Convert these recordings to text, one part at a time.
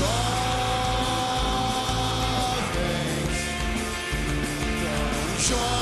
tão jovens, tão jovens.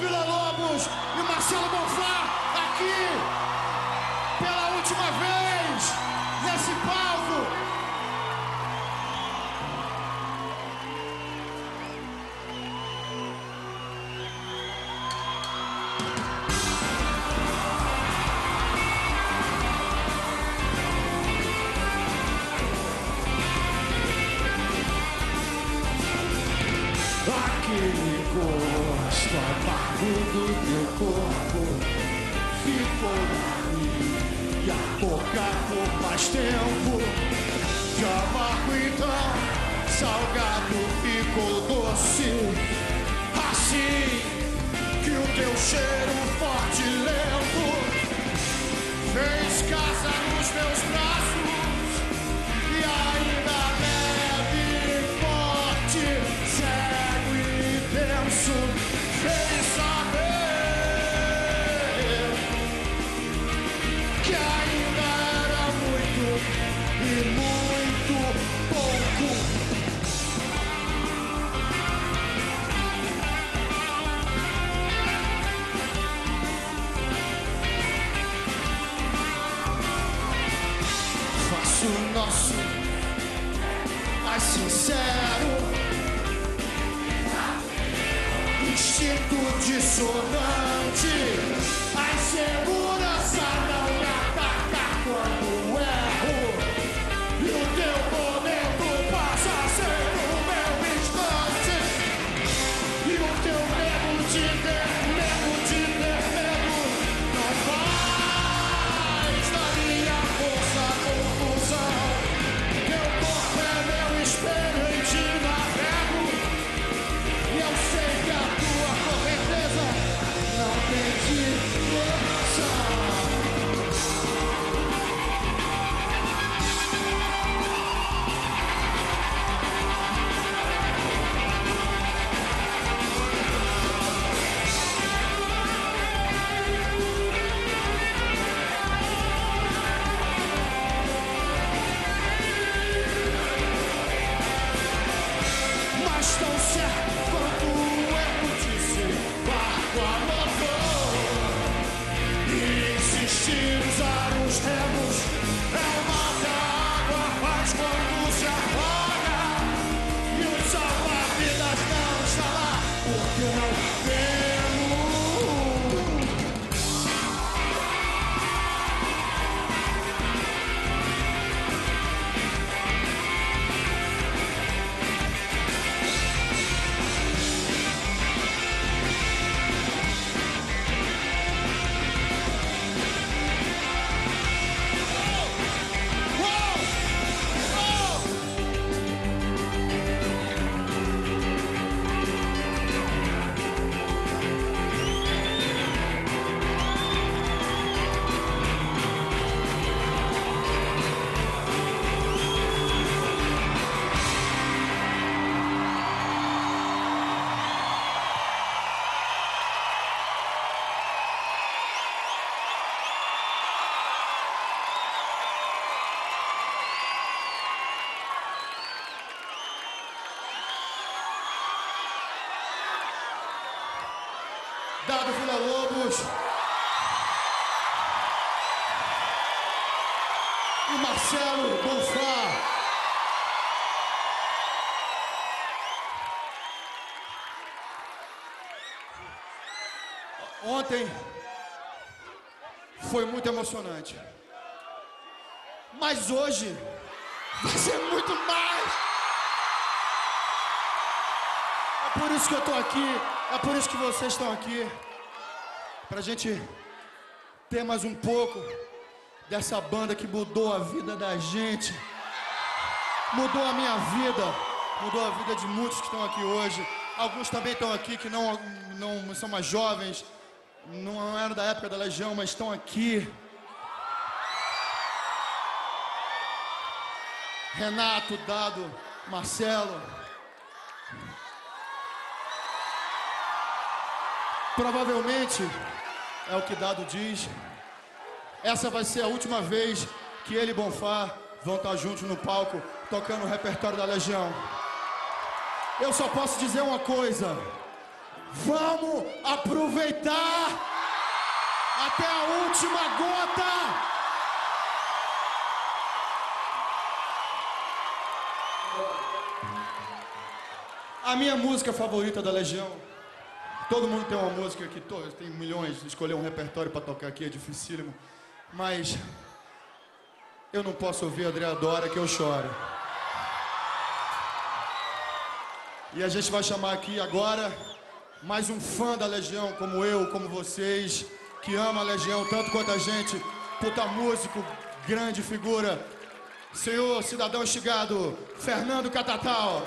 Vila Lobos e Marcelo Bonfá aqui. do teu corpo. Ficou E a boca por mais tempo. De amargo então salgado ficou doce. Assim que o teu cheiro forte e lento Fez casa nos meus braços. sincero. Instinto dissonante. Ai, seu muito emocionante. Mas hoje vai ser muito mais. É por isso que eu tô aqui, é por isso que vocês estão aqui. Pra gente ter mais um pouco dessa banda que mudou a vida da gente. Mudou a minha vida, mudou a vida de muitos que estão aqui hoje. Alguns também estão aqui que não, não são mais jovens, não eram da época da Legião, mas estão aqui. Renato, Dado, Marcelo. Provavelmente, é o que Dado diz, essa vai ser a última vez que ele e Bonfá vão estar juntos no palco tocando o repertório da Legião. Eu só posso dizer uma coisa. Vamos aproveitar até a última gota. A minha música favorita da Legião. Todo mundo tem uma música que todos tem milhões, escolher um repertório para tocar aqui é dificílimo, mas eu não posso ouvir a Andrea Dora que eu choro. E a gente vai chamar aqui agora mais um fã da Legião, como eu, como vocês, que ama a Legião tanto quanto a gente, puta músico, grande figura, senhor cidadão estigado, Fernando Catatal.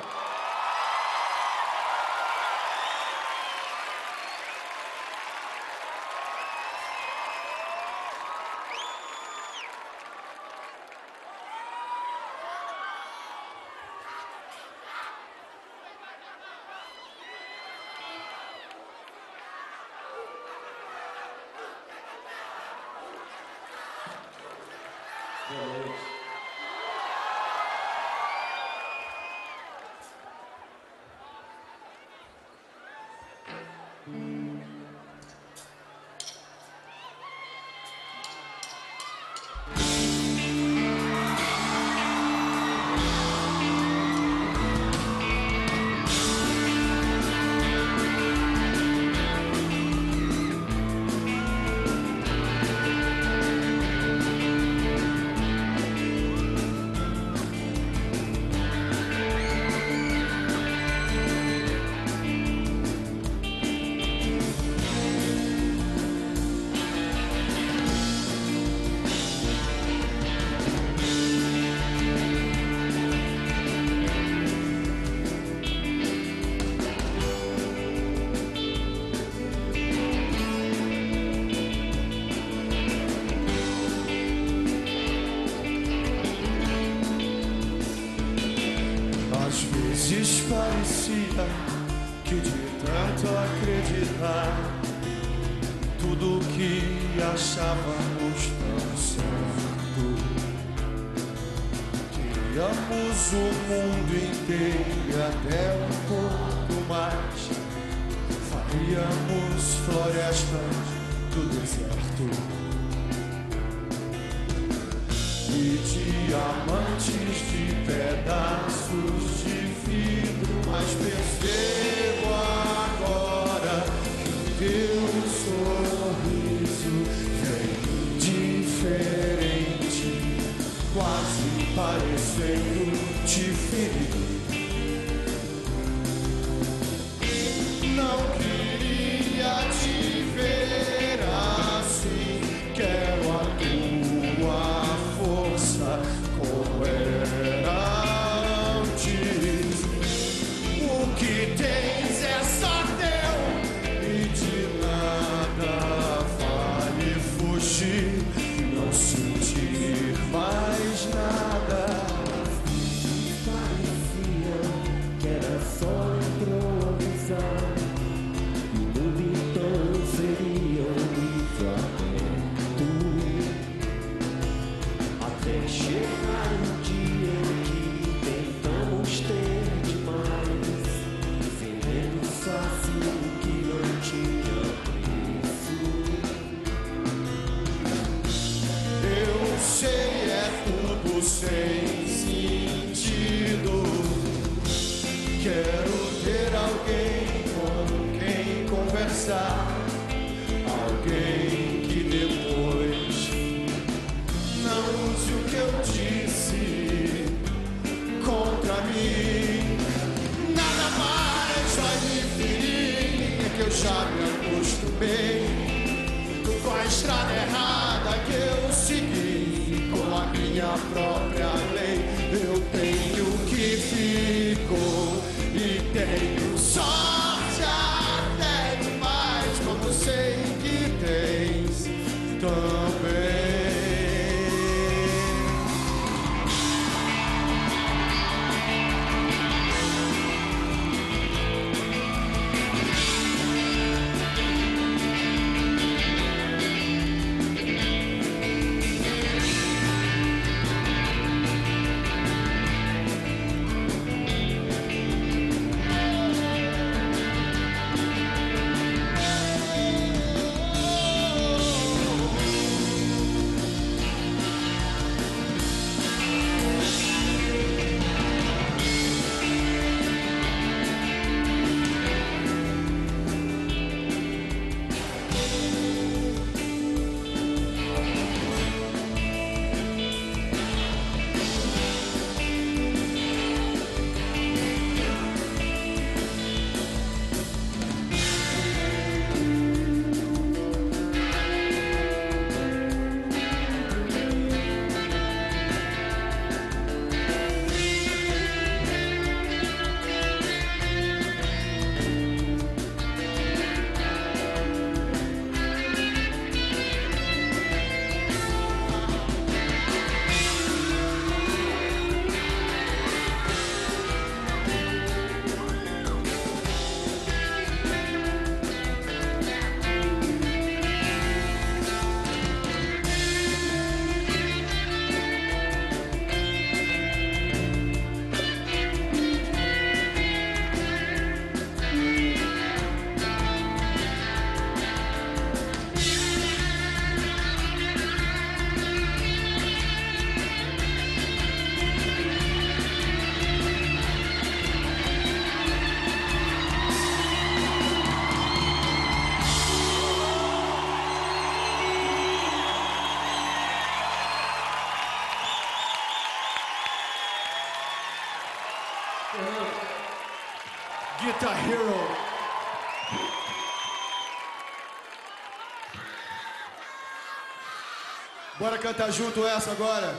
Bora cantar junto essa agora?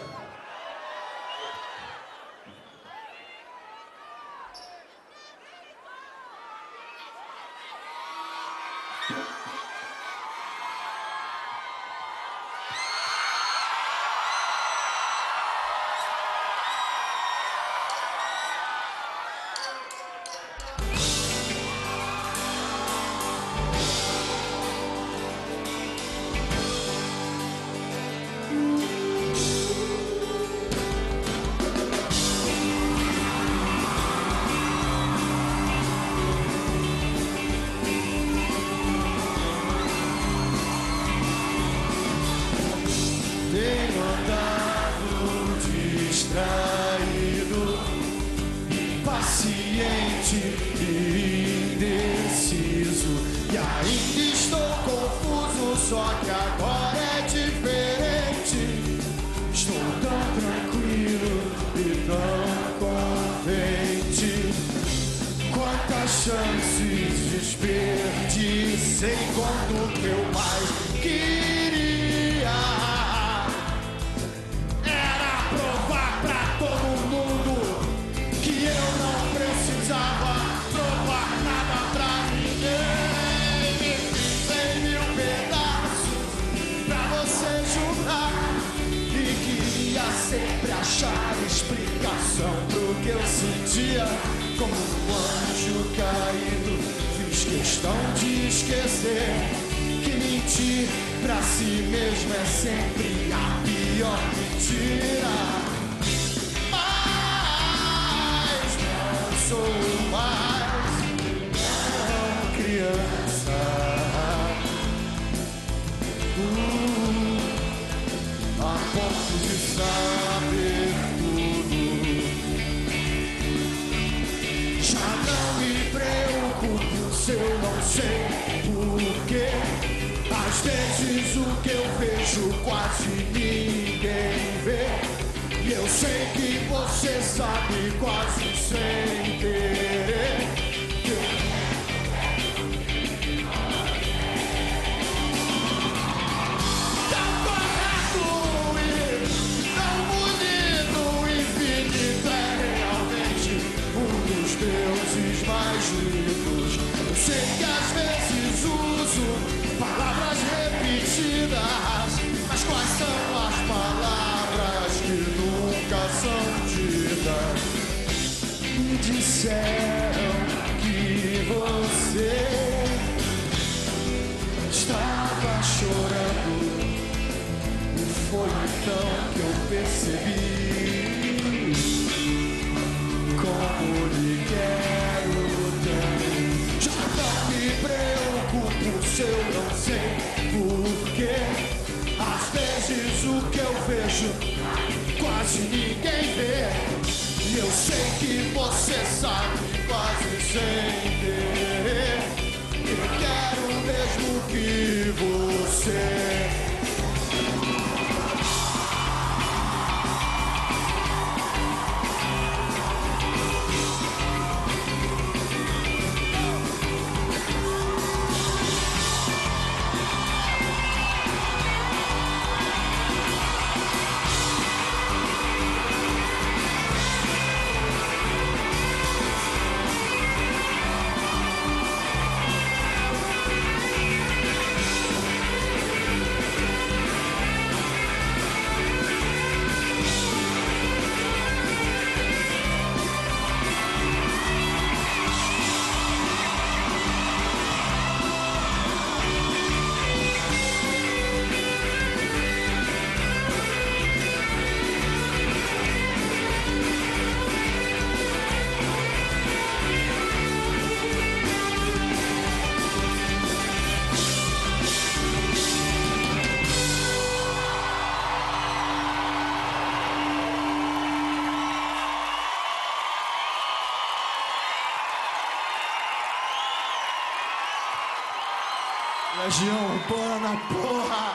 Legião Urbana, porra!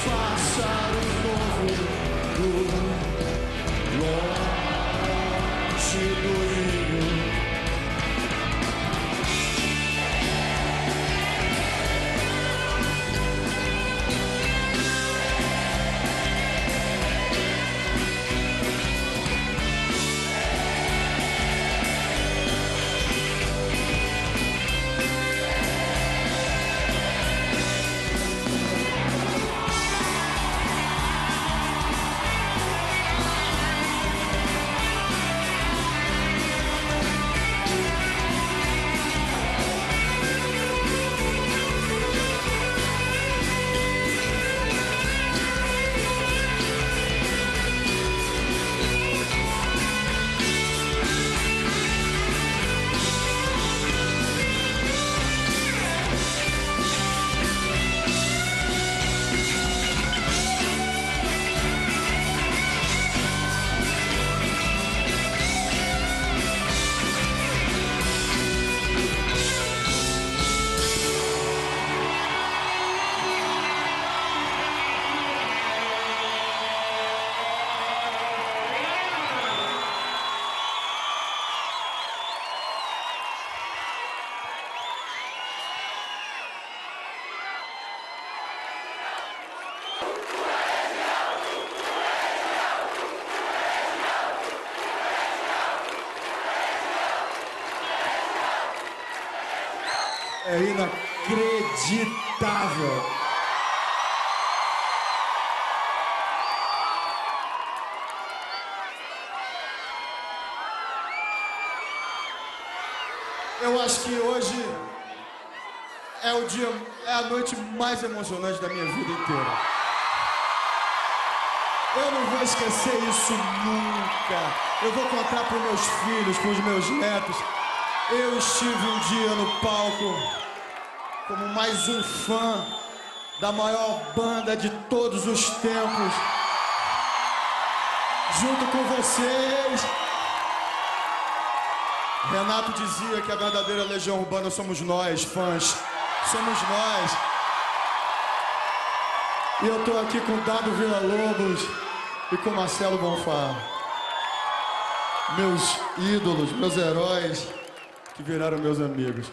Somos pássaro novo do inacreditável. Eu acho que hoje é o dia, é a noite mais emocionante da minha vida inteira. Eu não vou esquecer isso nunca. Eu vou contar para meus filhos, para os meus netos. Eu estive um dia no palco como mais um fã da maior banda de todos os tempos, junto com vocês. Renato dizia que a verdadeira legião urbana somos nós, fãs. Somos nós. E eu tô aqui com Dado Vila Lobos e com Marcelo Bonfá. Meus ídolos, meus heróis que viraram meus amigos.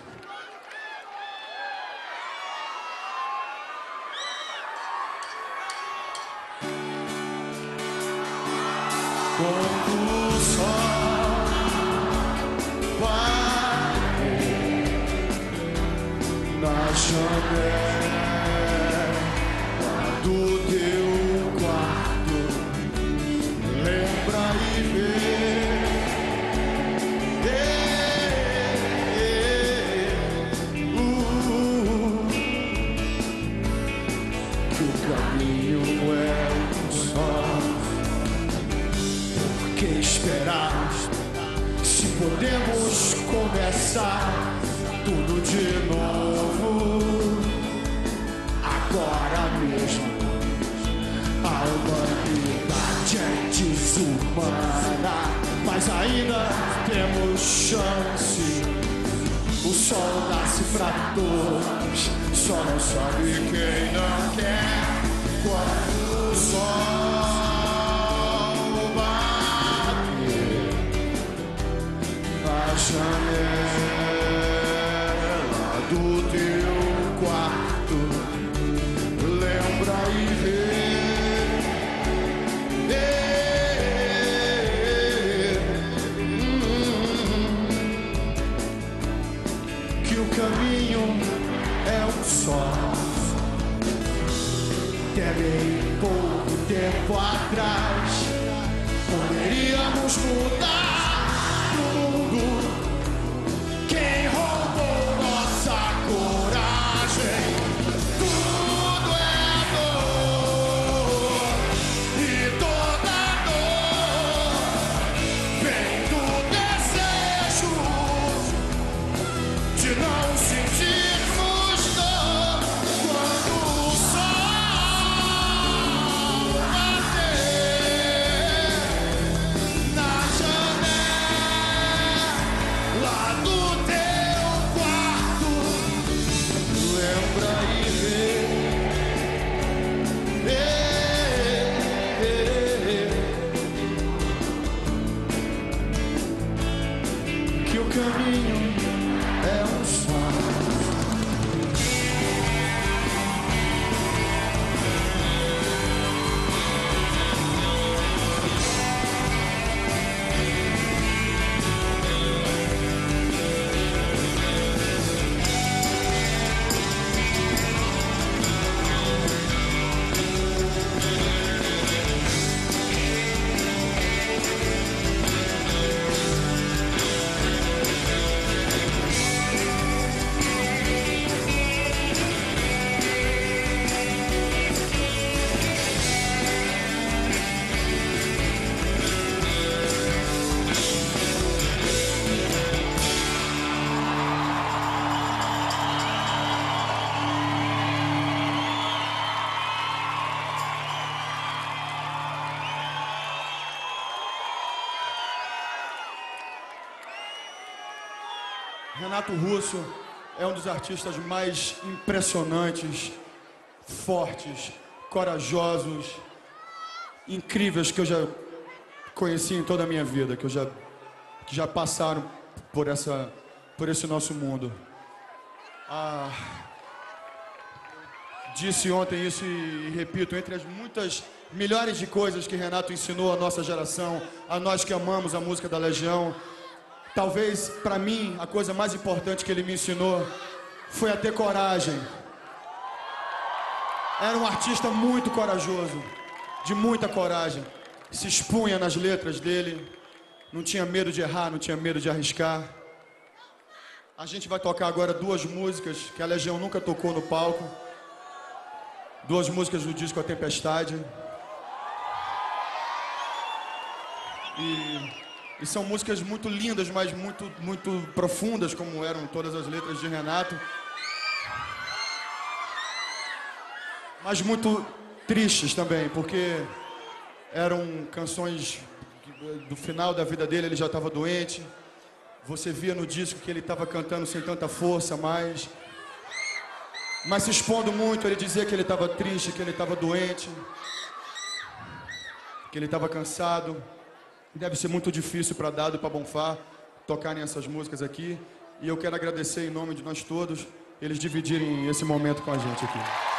Começar tudo de novo, agora mesmo. A humanidade é desumana, mas ainda temos chance. O sol nasce pra todos, só não sabe quem não quer. Quando o sol bate na janela tempo atrás. Poderíamos mudar Renato Russo é um dos artistas mais impressionantes, fortes, corajosos, incríveis que eu já conheci em toda a minha vida, que eu já que já passaram por essa por esse nosso mundo. Ah, disse ontem isso e, e repito, entre as muitas milhares de coisas que Renato ensinou à nossa geração, a nós que amamos a música da Legião, talvez para mim a coisa mais importante que ele me ensinou foi a ter coragem. Era um artista muito corajoso, de muita coragem. Se expunha nas letras dele, não tinha medo de errar, não tinha medo de arriscar. A gente vai tocar agora duas músicas que a Legião nunca tocou no palco. Duas músicas do disco A Tempestade. E, e, são músicas muito lindas, mas muito, muito profundas, como eram todas as letras de Renato. Mas muito tristes também, porque eram canções do final da vida dele, ele já estava doente. Você via no disco que ele estava cantando sem tanta força mais. Mas se expondo muito, ele dizia que ele estava triste, que ele estava doente, que ele estava cansado. Deve ser muito difícil para Dado e para Bonfá tocarem essas músicas aqui. E eu quero agradecer em nome de nós todos, eles dividirem esse momento com a gente aqui.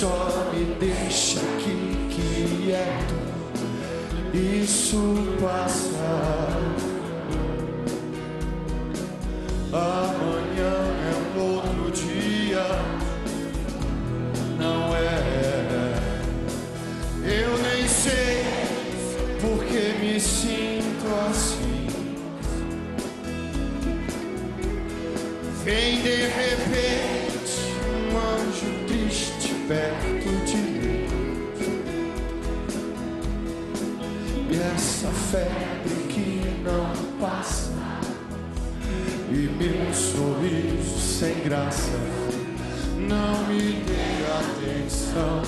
Só me deixa aqui quieto, isso passa. Ah. sem graça, não me dê atenção.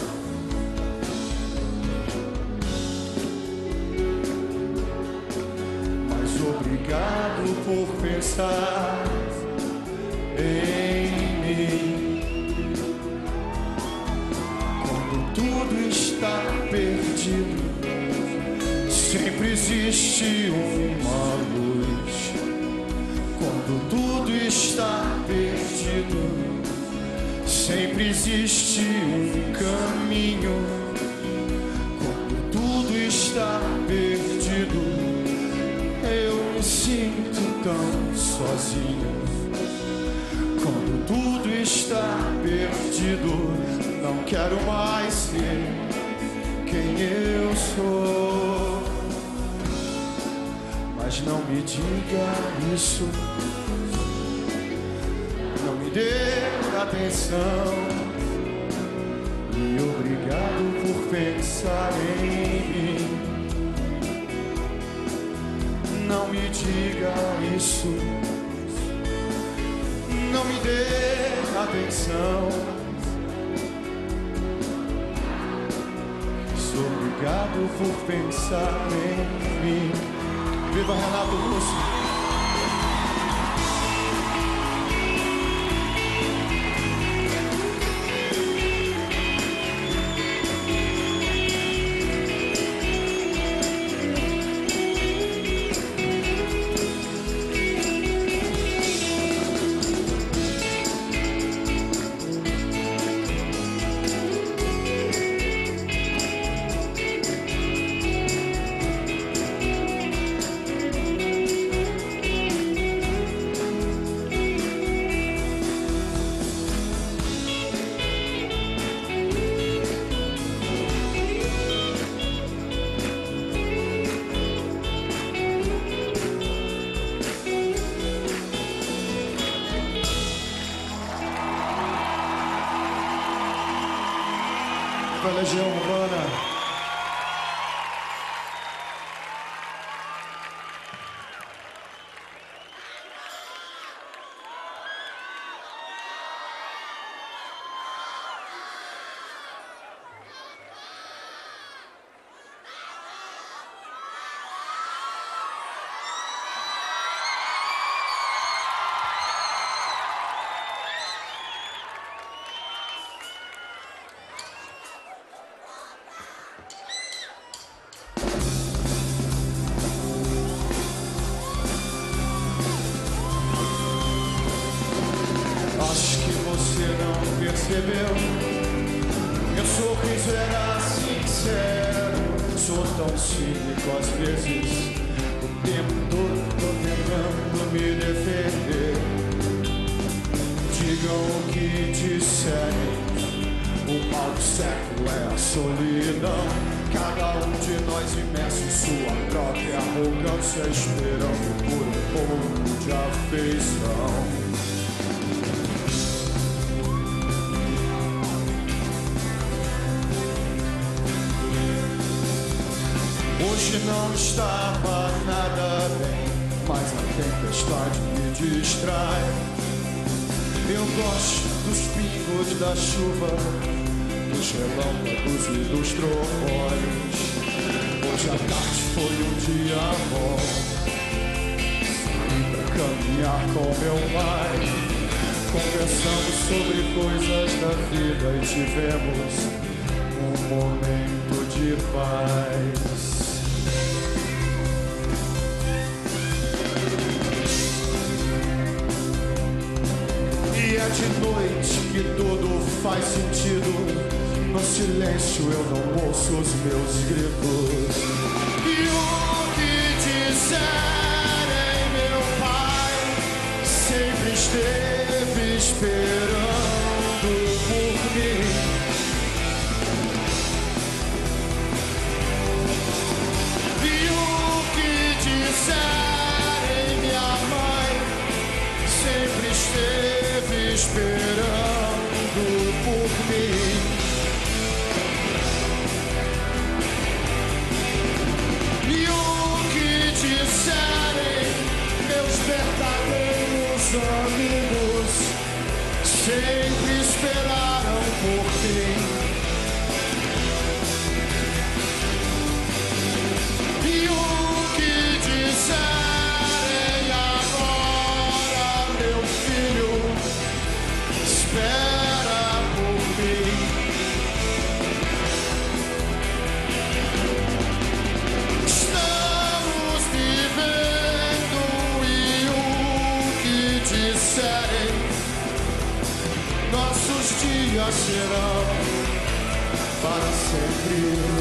Mas obrigado por pensar. Sempre existe um caminho quando tudo está perdido. Eu me sinto tão sozinho quando tudo está perdido. Não quero mais ser quem eu sou. Mas não me diga isso atenção. E obrigado por pensar em mim. Não me diga isso. Não me dê atenção. Sou obrigado por pensar em mim. Viva Renato Russo! Hoje não estava nada bem, mas a tempestade me distrai. Eu gosto dos pingos da chuva, dos relâmpagos e dos trovões. Hoje a tarde foi um dia bom. Saí caminhar com meu pai. Conversamos sobre coisas da vida e tivemos um momento de paz. E é de noite que tudo faz sentido. No silêncio eu não ouço os meus gritos. E o que disserem, meu pai sempre esteve esperando que disserem, minha mãe sempre esteve esperando por mim. E o que disserem meus verdadeiros amigos sempre esperaram nossos dias serão para sempre.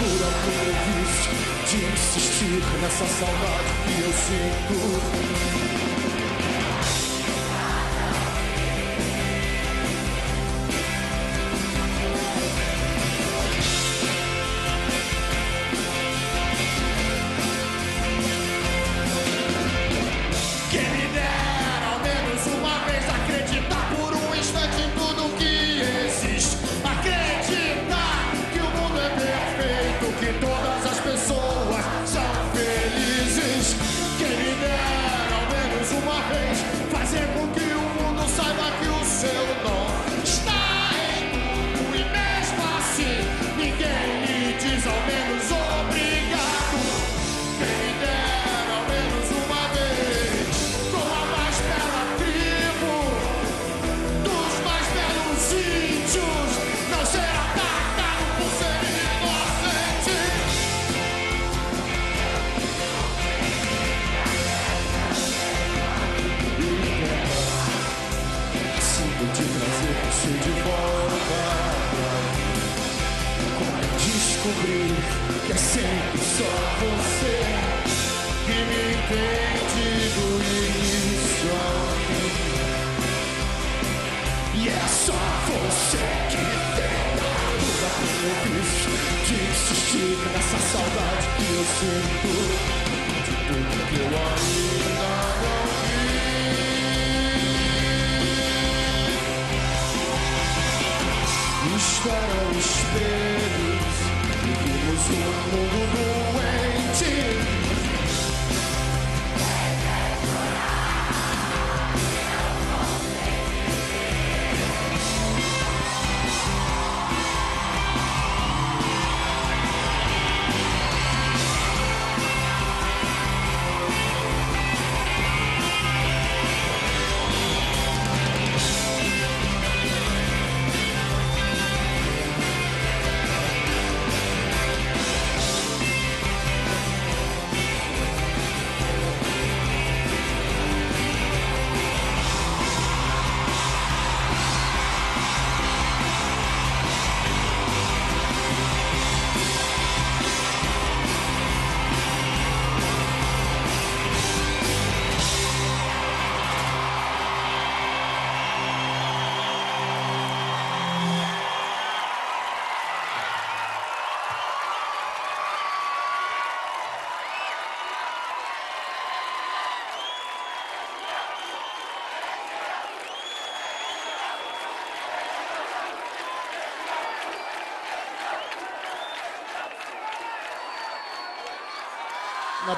Por amigos de insistir nessa saudade que eu sinto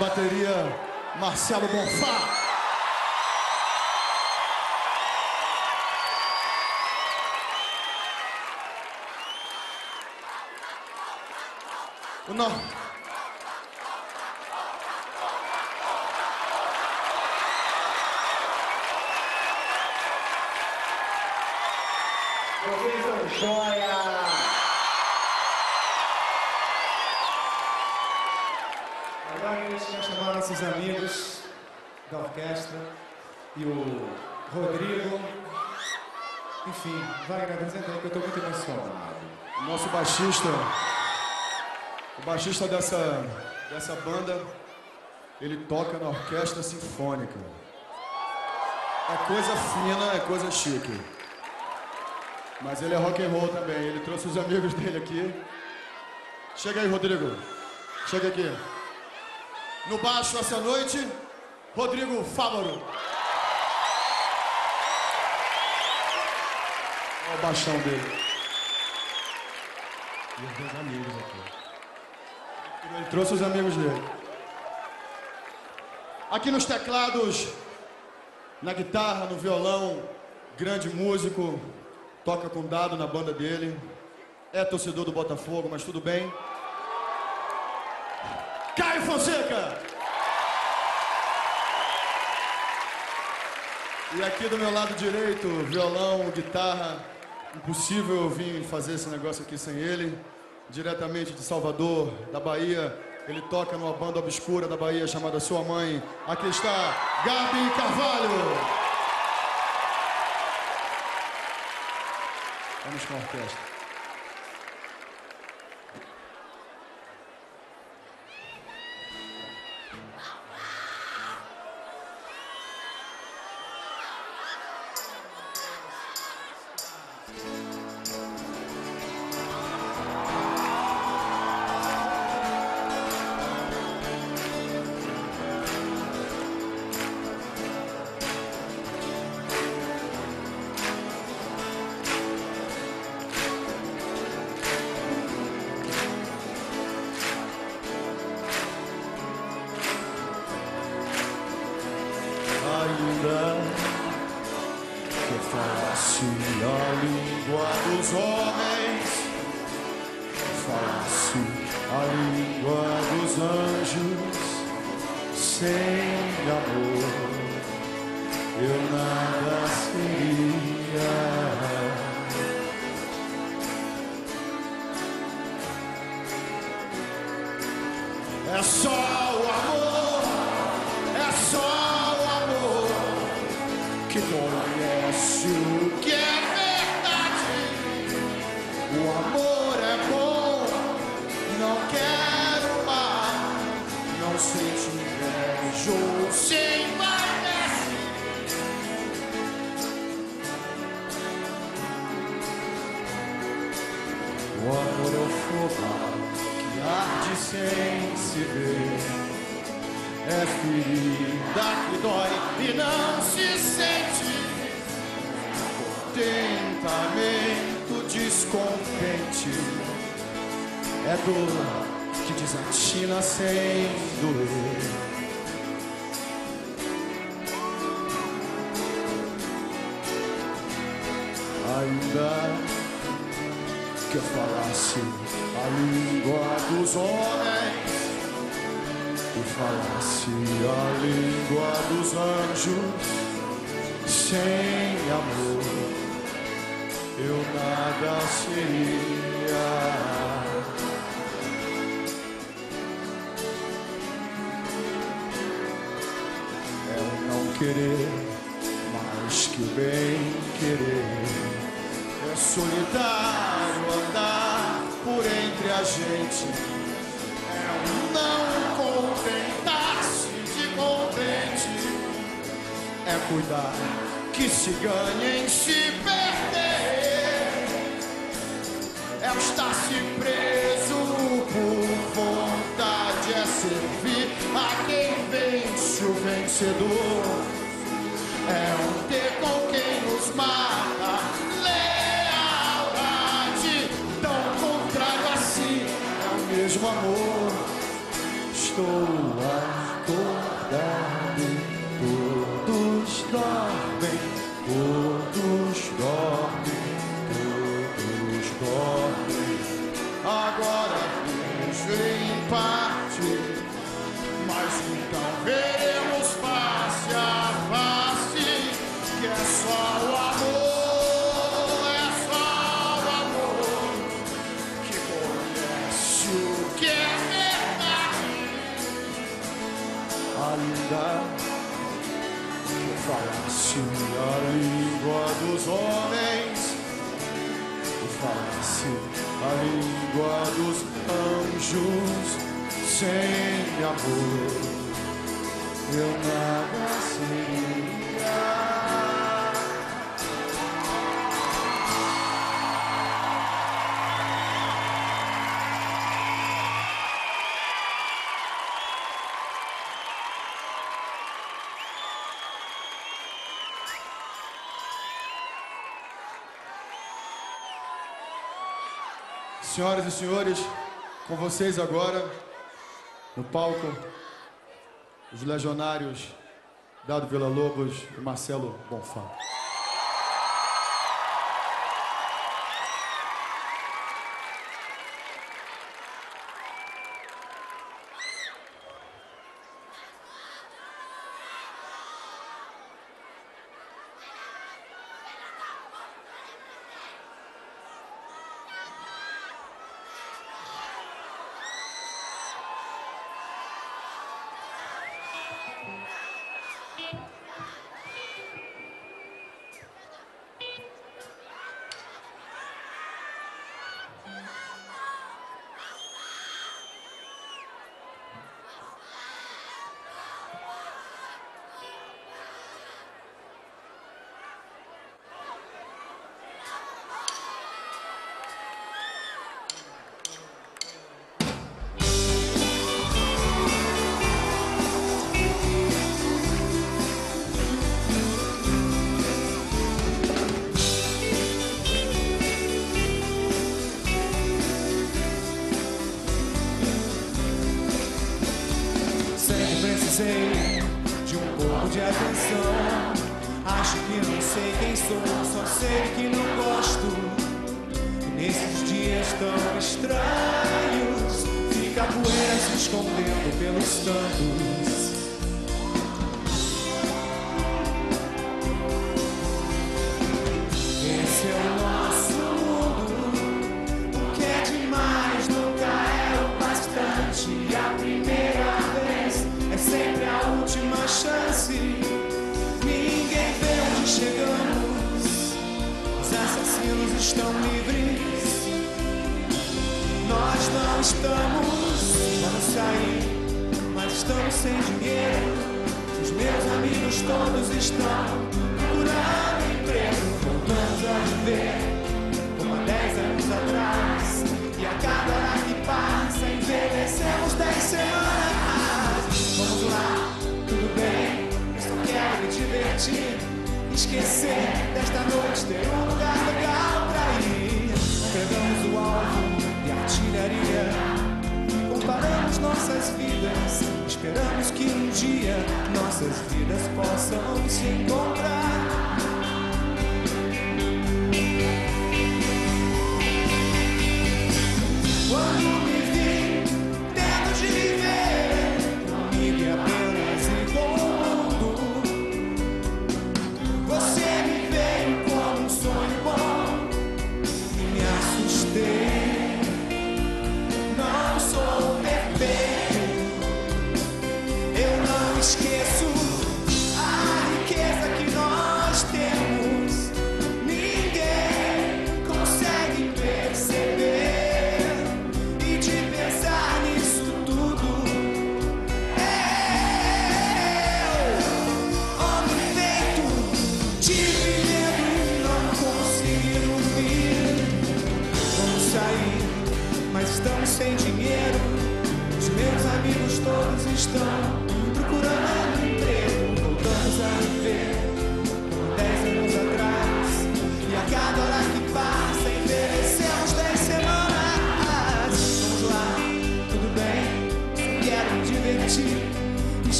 bateria, Marcelo Bonfá. Baixista, o baixista dessa, dessa banda, ele toca na orquestra sinfônica. É coisa fina, é coisa chique. Mas ele é rock and roll também. Ele trouxe os amigos dele aqui. Chega aí, Rodrigo. Chega aqui. No baixo essa noite, Rodrigo Fávaro. Olha o baixão dele. E os dois amigos aqui. Ele trouxe os amigos dele. Aqui nos teclados, na guitarra, no violão, grande músico, toca com dado na banda dele. É torcedor do Botafogo, mas tudo bem. Caio Fonseca! E aqui do meu lado direito, violão, guitarra. Impossível eu vir fazer esse negócio aqui sem ele. Diretamente de Salvador, da Bahia. Ele toca numa banda obscura da Bahia chamada Sua Mãe. Aqui está Gabi Carvalho. Vamos com a orquestra. Senhoras e senhores, com vocês agora, no palco, os legionários Dado Vila Lobos e Marcelo Bonfá.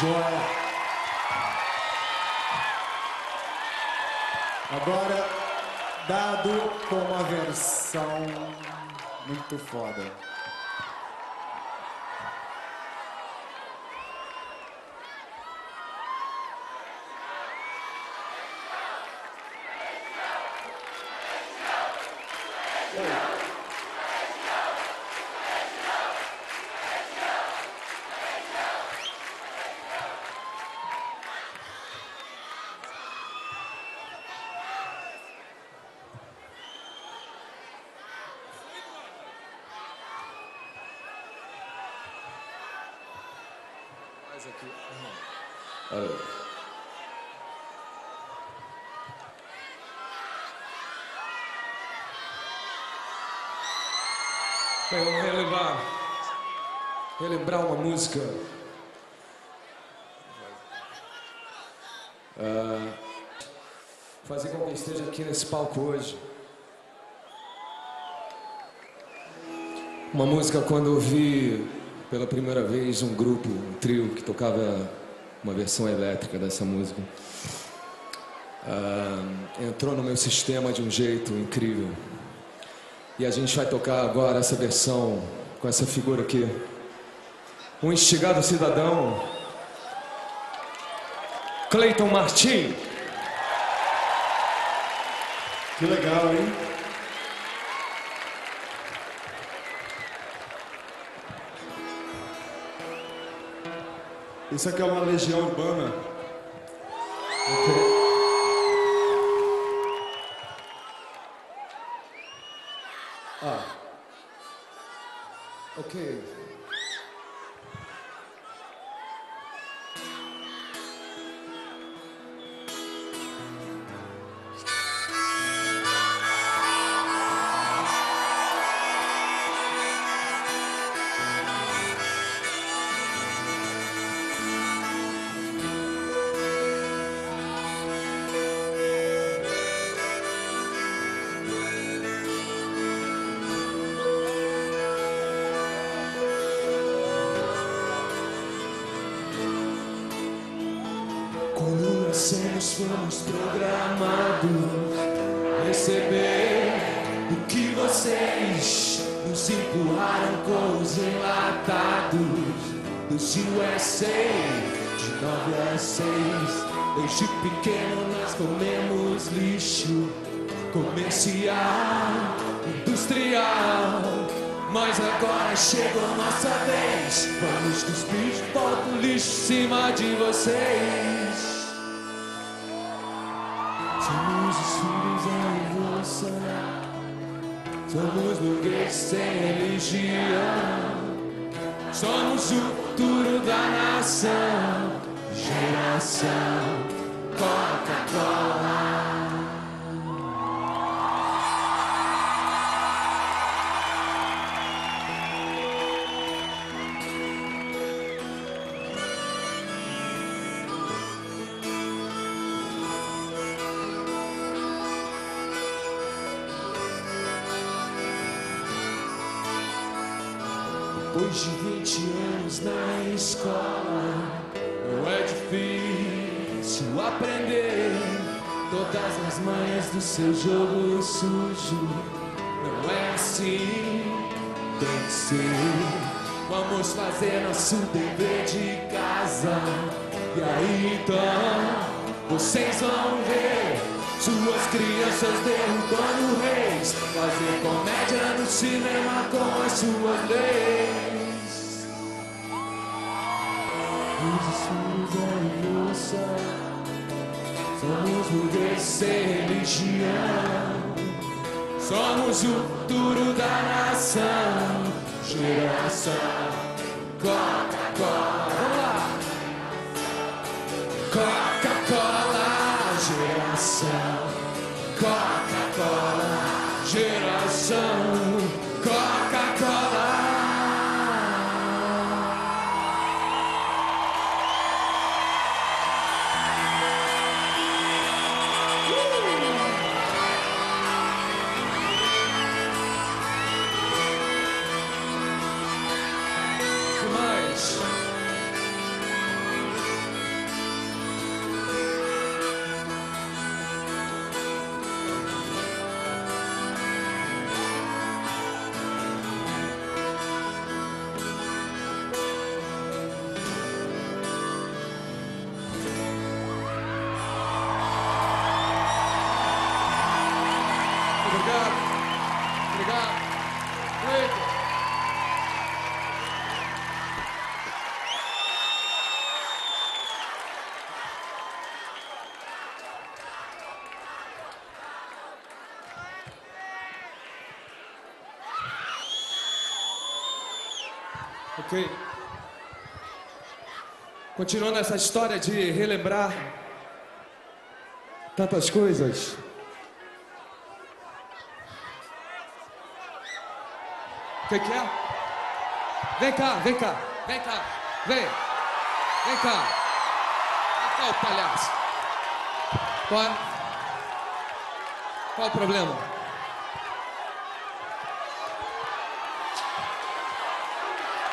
Joia. Agora, dado com uma versão muito foda. Bem, vamos relembrar, relembrar uma música. Ah, fazer com que esteja aqui nesse palco hoje. Uma música quando eu vi pela primeira vez um grupo, um trio que tocava uma versão elétrica dessa música. Ah, entrou no meu sistema de um jeito incrível. E a gente vai tocar agora essa versão com essa figura aqui. Um instigado cidadão, Cleiton Martin. Que legal, hein? Isso aqui é uma legião urbana. Ah. Ok. Continuando essa história de relembrar tantas coisas. O que, que é? Vem cá, vem cá, vem cá, vem. Vem cá. Vem cá, o palhaço. Qual é? Qual o problema?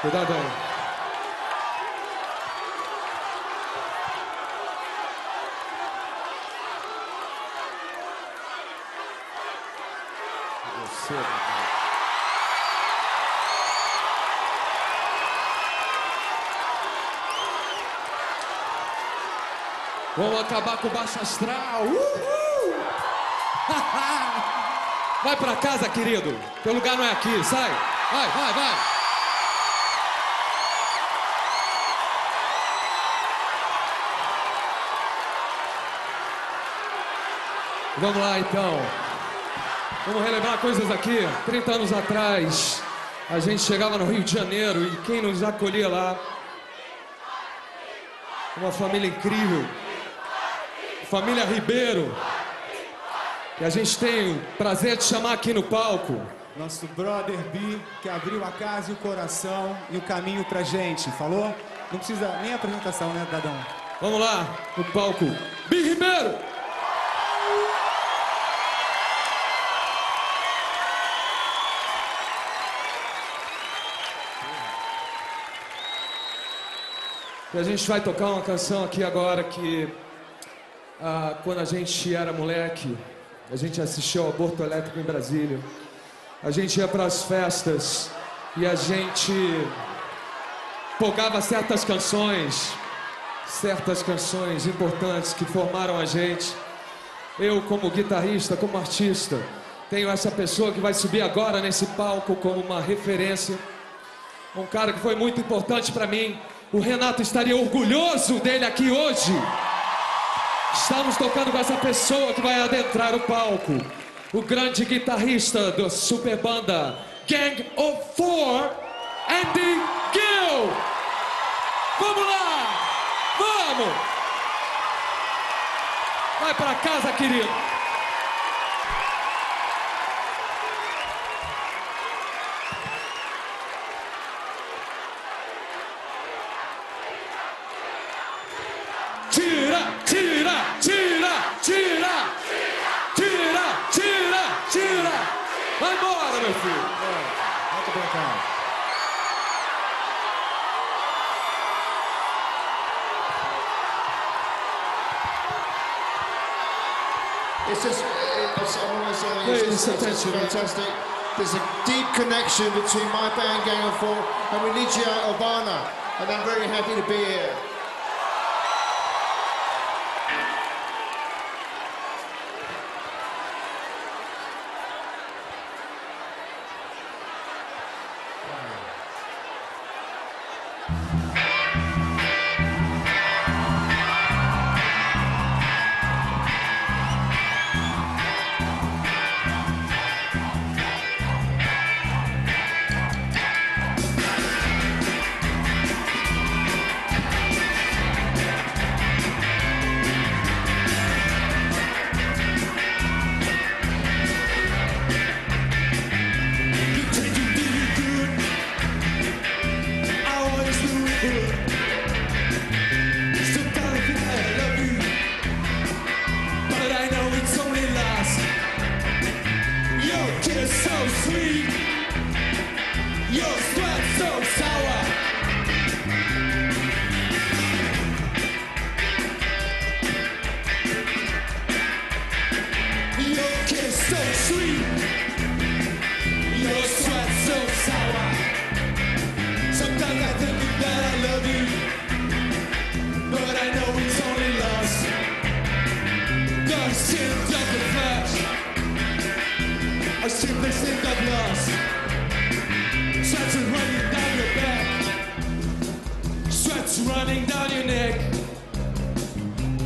Cuidado aí. Vamos acabar com o baixo astral. Uhul! vai pra casa, querido. Teu lugar não é aqui. Sai. Vai, vai, vai. Vamos lá então. Vamos relembrar coisas aqui. 30 anos atrás, a gente chegava no Rio de Janeiro e quem nos acolhia lá? Uma família incrível. Família Ribeiro. E a gente tem o prazer de chamar aqui no palco. Nosso brother B, que abriu a casa e o coração e o caminho pra gente, falou? Não precisa nem apresentação, né, Dadão? Vamos lá, no palco. Bi Ribeiro! A gente vai tocar uma canção aqui agora que ah, quando a gente era moleque, a gente assistiu ao aborto elétrico em Brasília. A gente ia para as festas e a gente tocava certas canções, certas canções importantes que formaram a gente. Eu, como guitarrista, como artista, tenho essa pessoa que vai subir agora nesse palco como uma referência. Um cara que foi muito importante para mim. O Renato estaria orgulhoso dele aqui hoje. Estamos tocando com essa pessoa que vai adentrar o palco. O grande guitarrista da super banda Gang of Four, Andy Gill. Vamos lá! Vamos! Vai para casa, querido. Fantastic. There's a deep connection between my band, Gang of Four, and Religia Urbana, and I'm very happy to be here. So sweet, your sweat so running down your neck.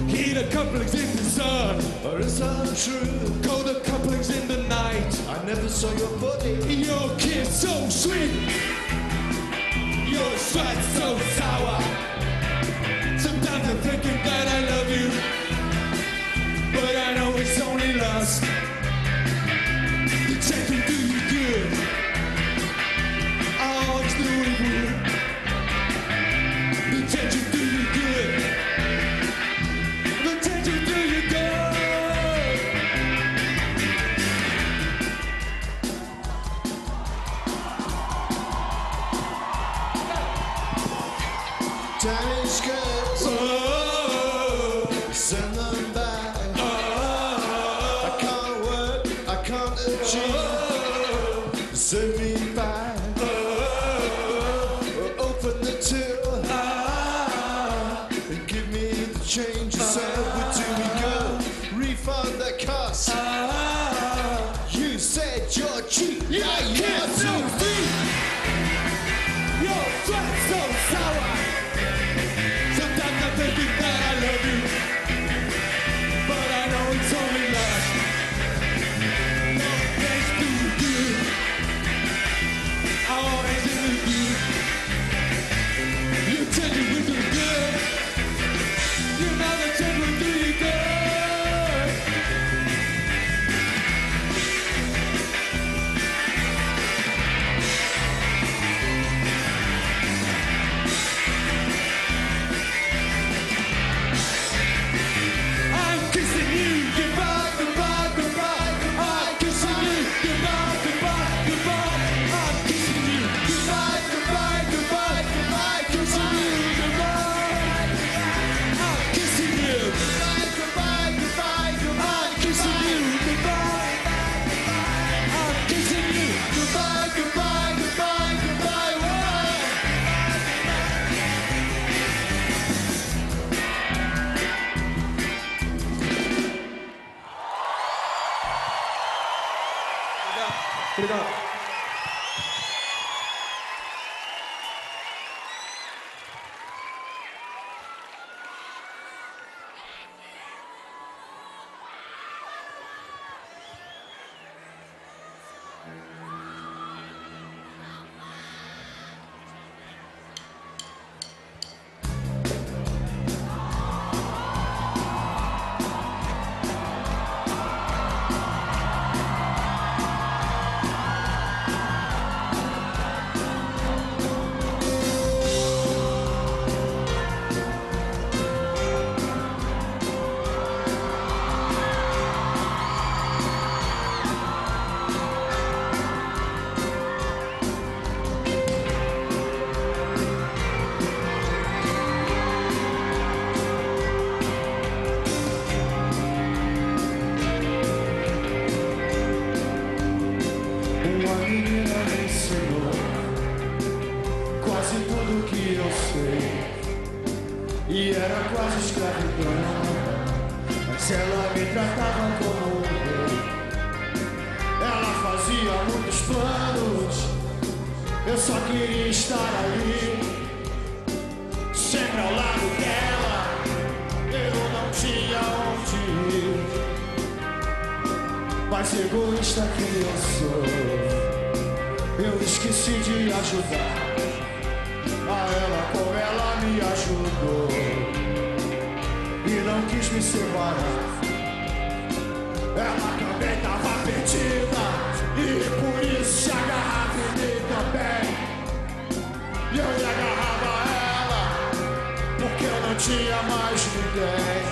Heat a couplings in the sun, or is untrue. Cold a couplings in the night. I never saw your body. Your kiss so sweet. Your sweat so sour. Sometimes I'm thinking that I love you, but I know it's only lust. You're checking. tinha mais ideia.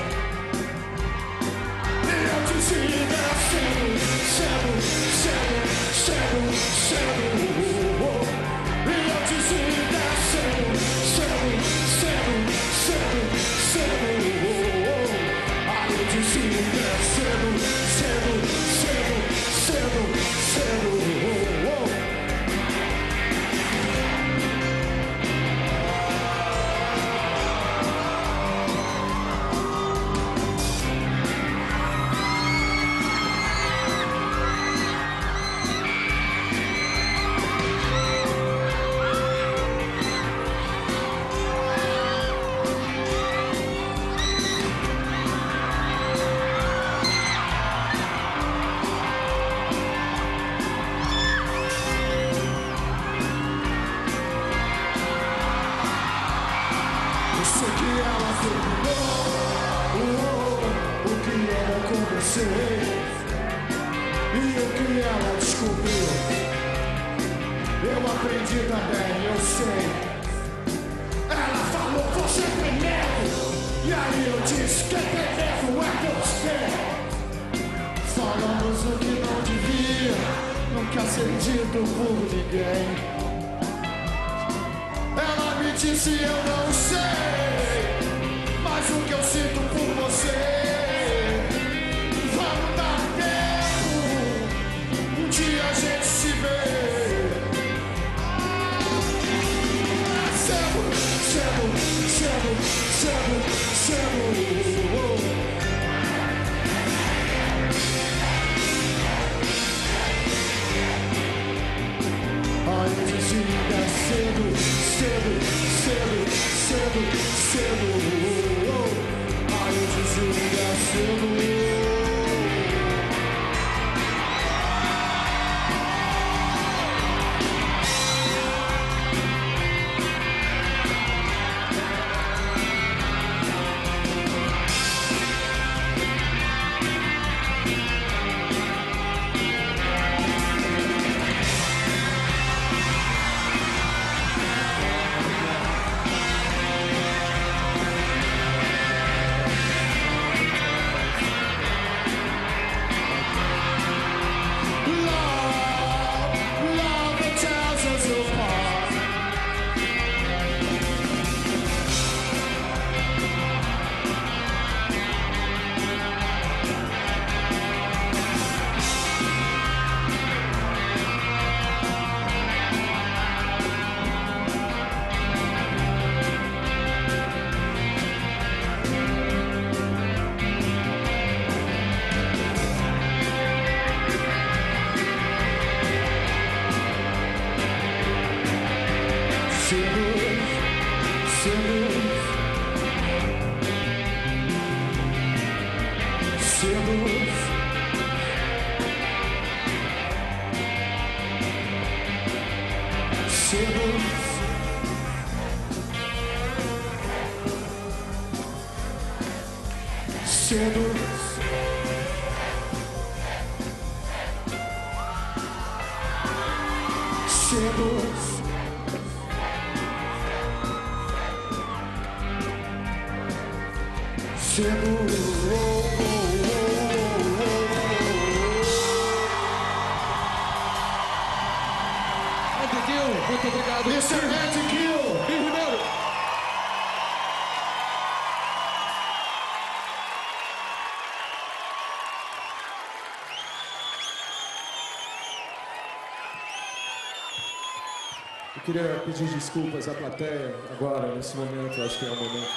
queria pedir desculpas à plateia agora, nesse momento, acho que é o momento.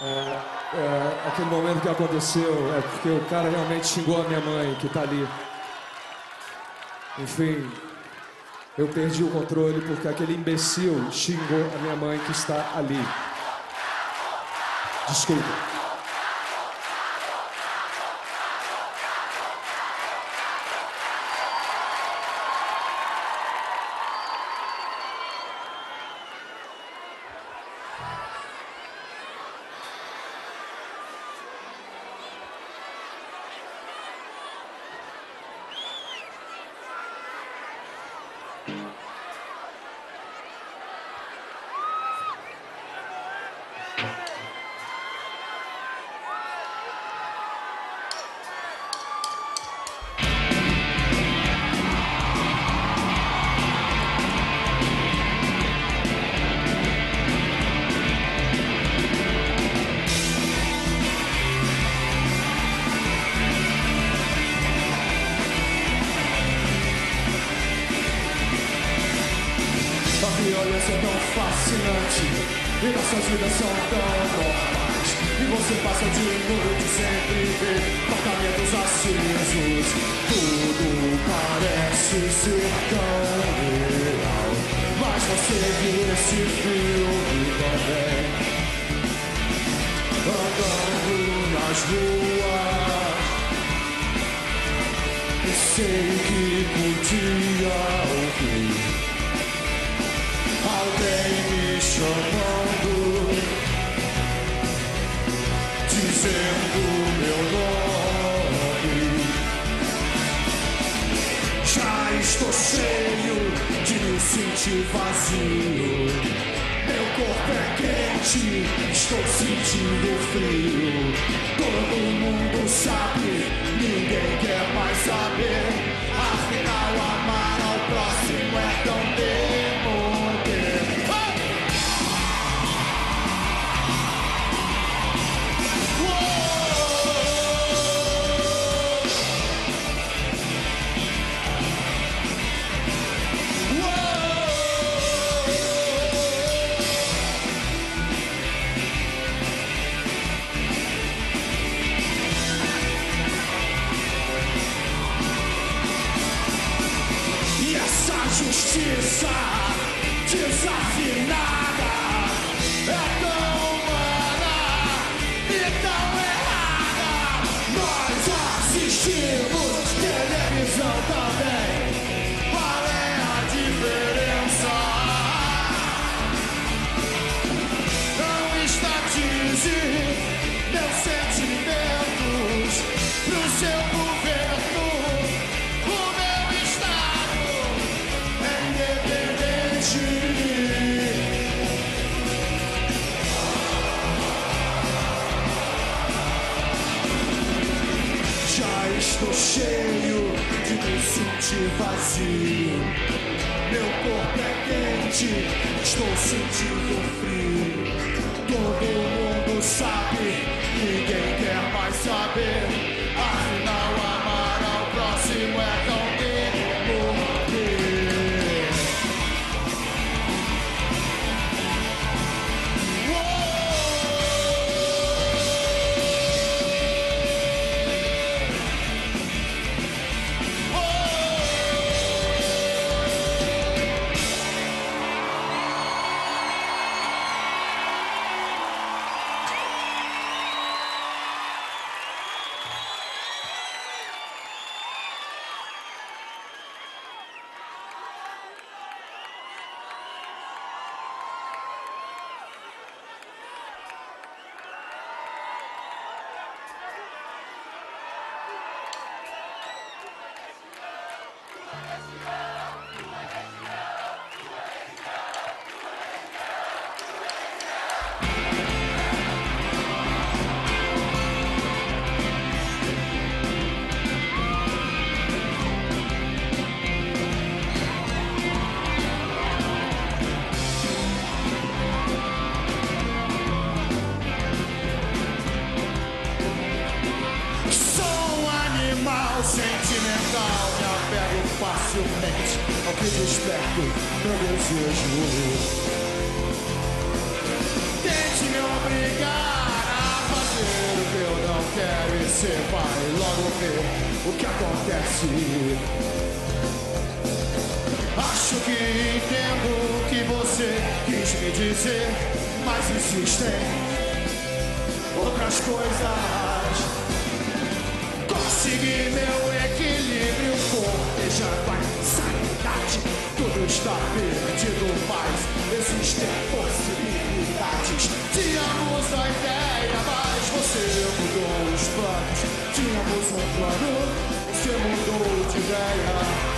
É, é, aquele momento que aconteceu é porque o cara realmente xingou a minha mãe, que está ali. Enfim, eu perdi o controle porque aquele imbecil xingou a minha mãe que está ali. Desculpa. vou ver o que acontece. Acho que entendo o que você quis me dizer, mas insistem outras coisas. Consegui meu equilíbrio cortejando a sanidade. Tudo está perdido, mas existem possibilidades. Tínhamos a ideia, mas você mudou os planos. меня высохла кровь, всем уйду, теряя.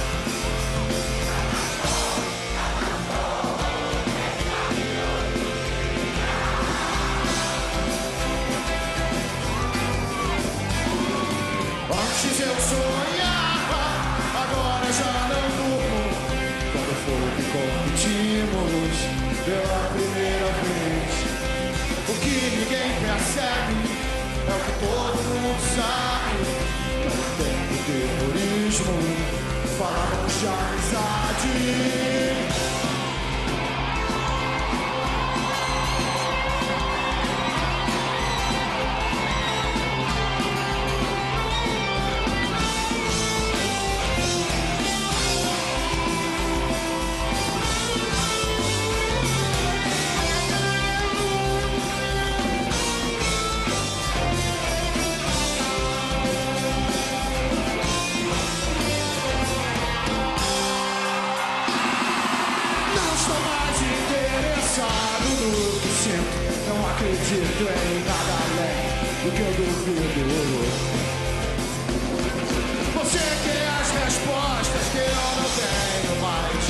Em nada além do que eu duvido. Você quer as respostas que eu não tenho mais.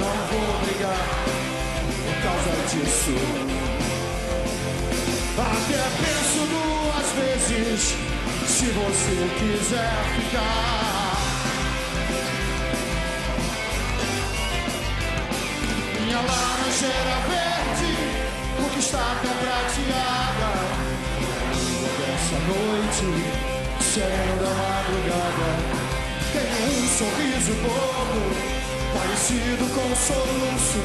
Não vou brigar por causa disso. Até penso duas vezes se você quiser ficar. Minha laranjeira verde está prateada. Essa noite, serena da madrugada, tem um sorriso bobo parecido com um soluço.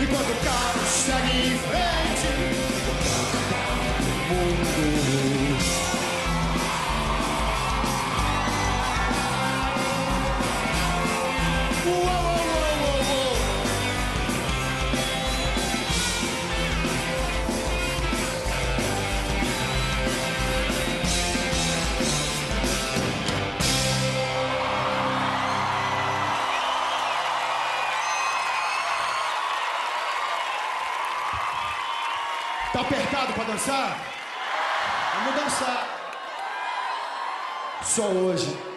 Enquanto o carro segue em frente, mundo. Dançar? Vamos dançar. Só hoje.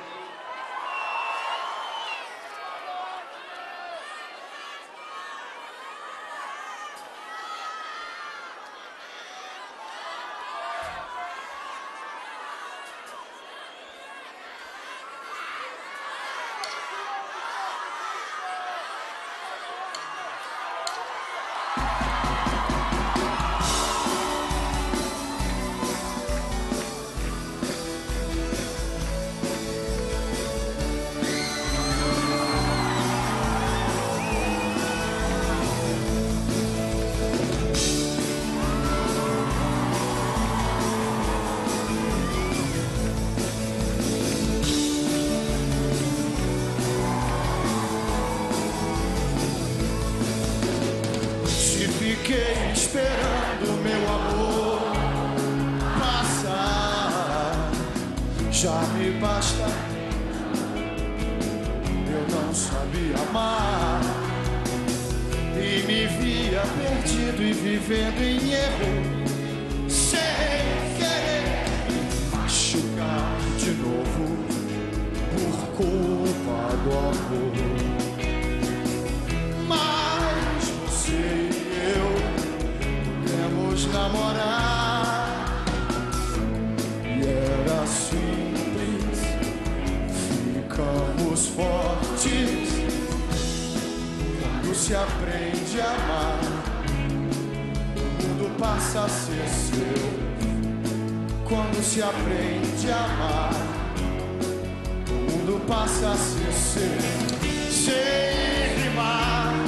Aprende a amar, o mundo passa a ser seu. Sem rimar,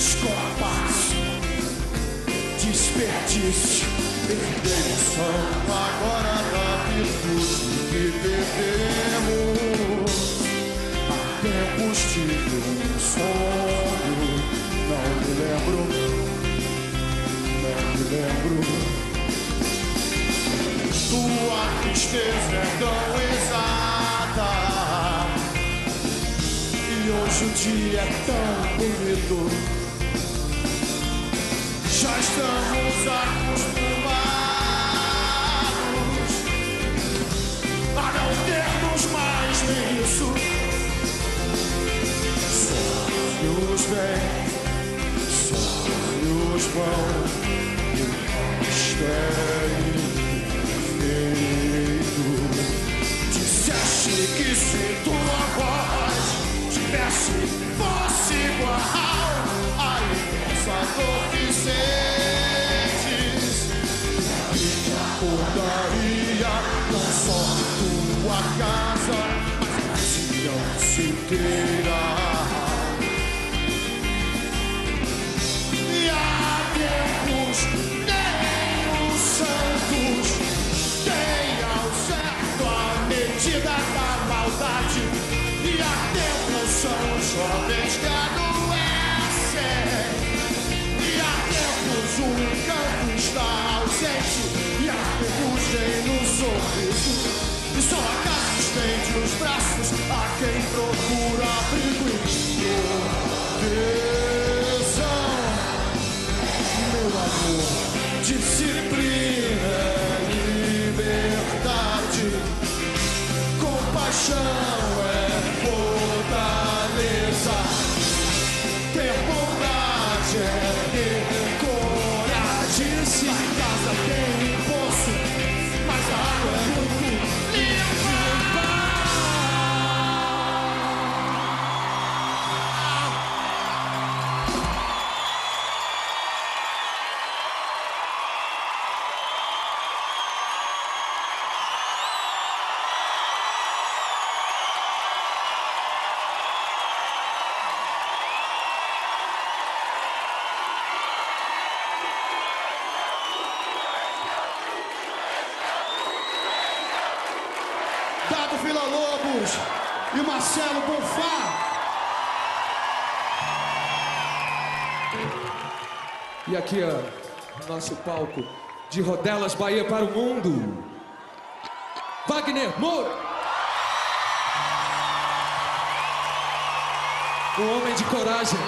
Descompasso, desperdício, perdição. Agora da virtude que perdemos. Há tempos tive um sonho, não me lembro, não me lembro. Tua tristeza é tão exata, e hoje o dia é tão bonito. Estamos acostumados a não termos mais nem isso. Sonhos vêm, sonhos vão, e o resto é infinito. Disseste que se tua voz tivesse fosse igual dor que sentes, e acordaria não só tua casa, mas a vizinhança inteira. E há tempos nem os santos têm ao certo a medida da maldade. E há tempos são jovens que está ausente. E há ferrugem no sorriso. E só a casa estende os braços a quem procura aqui, ó, nosso palco de Rodelas Bahia para o mundo. Wagner Moura. Um homem de coragem.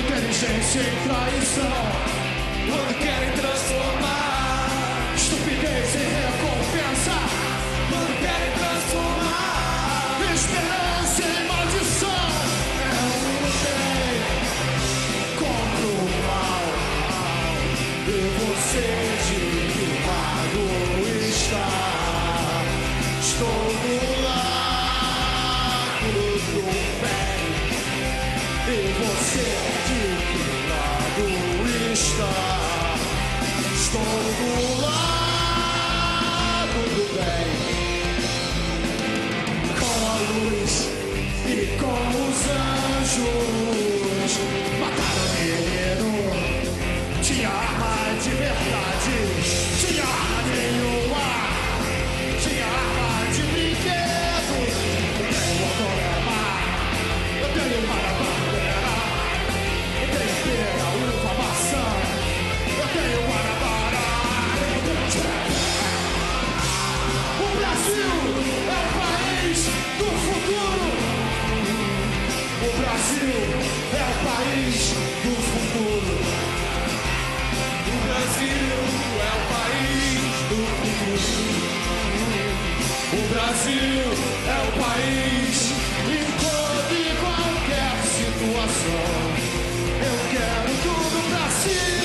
Inteligência é e traição. Quando querem transformar Brasil é o país que toda qualquer situação. Eu quero tudo pra si.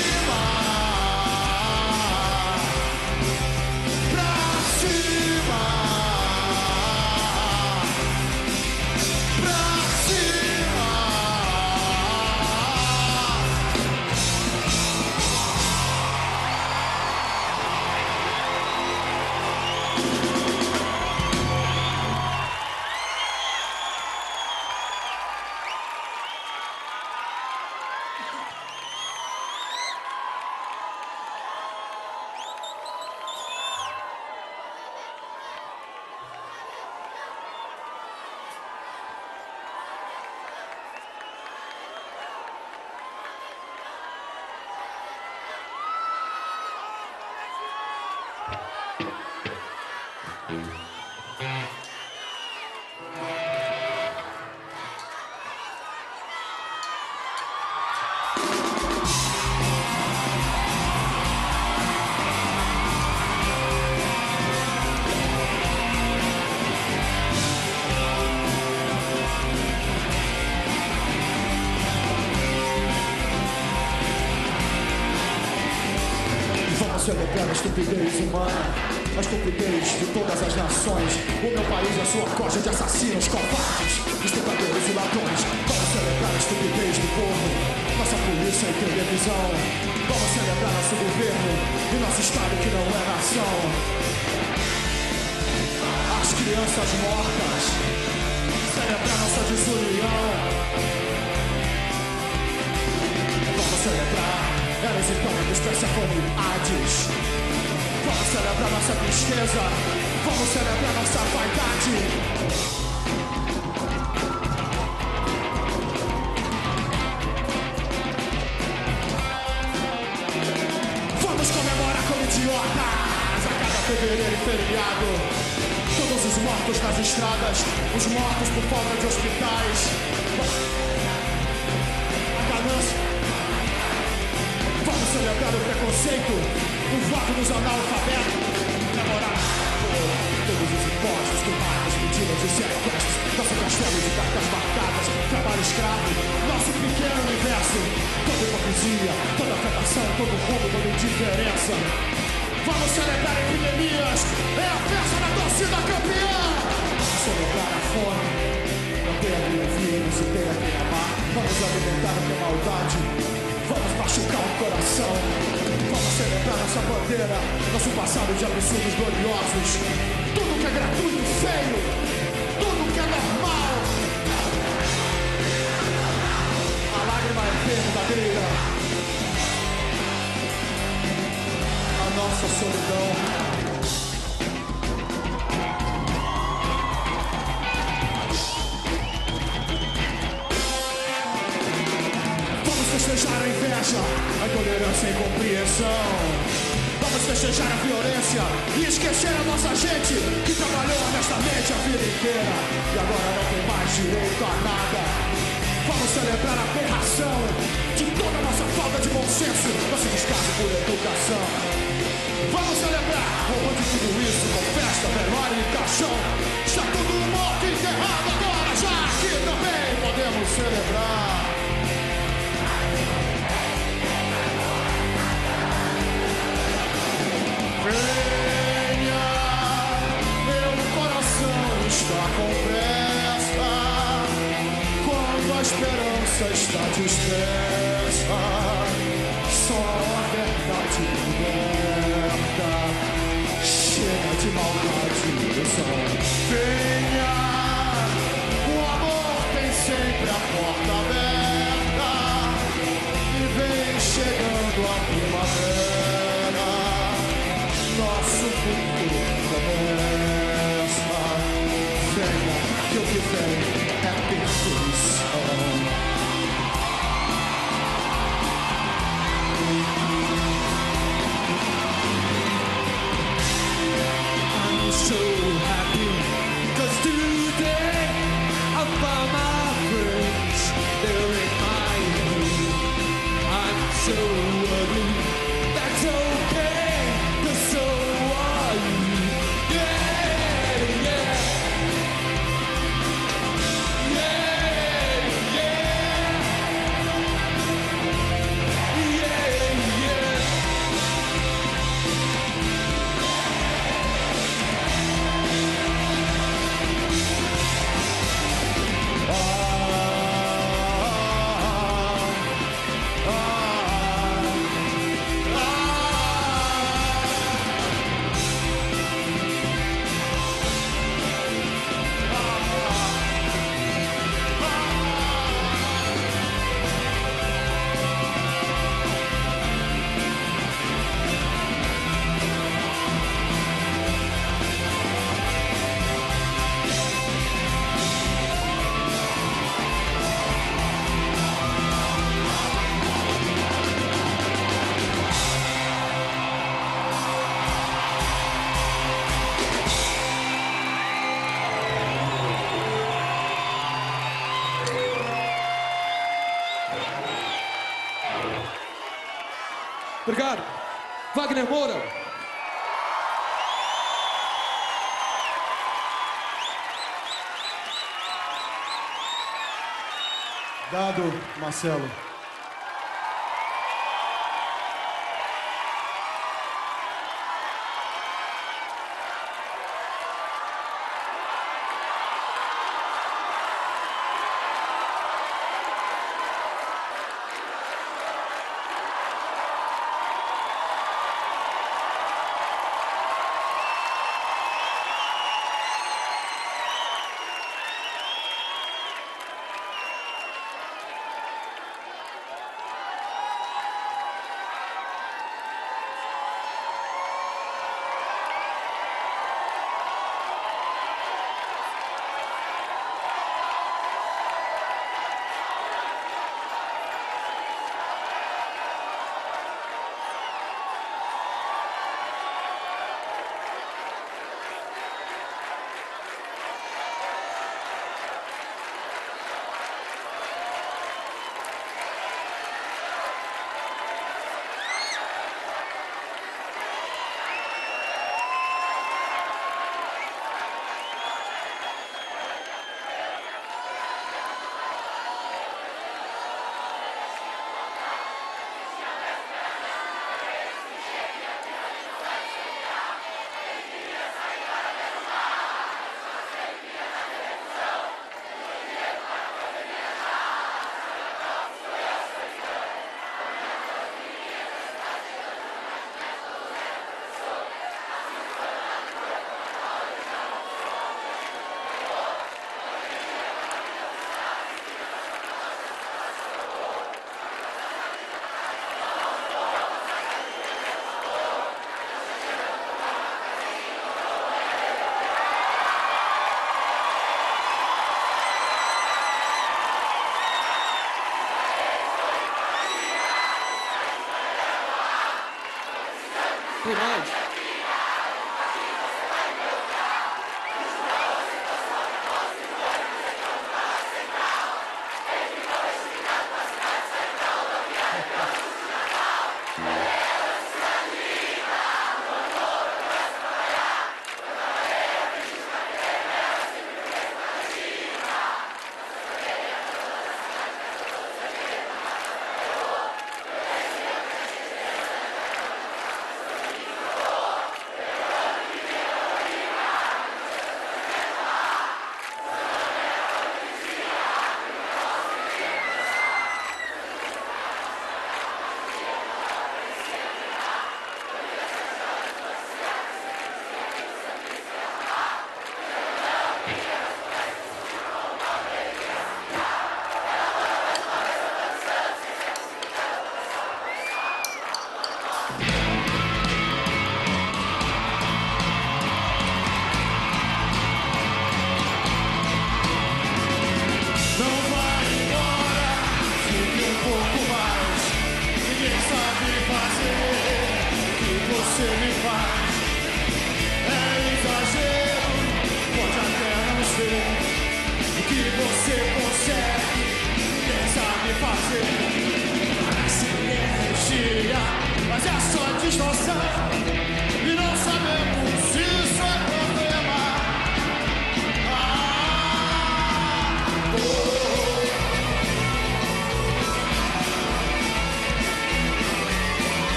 Vamos festejar a inveja, a intolerância e a incompreensão. Vamos festejar a violência e esquecer a nossa gente que trabalhou honestamente a vida inteira e agora não tem mais direito a nada. Vamos celebrar a aberração de toda a nossa falta de bom senso, nosso descaso por educação. Vamos celebrar roubando tudo isso com festa, velório e caixão. Está todo morto e enterrado agora, já que também podemos celebrar. Sempre a porta aberta. That's okay Wagner Moura. Dado, Marcelo.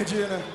Perdi, né?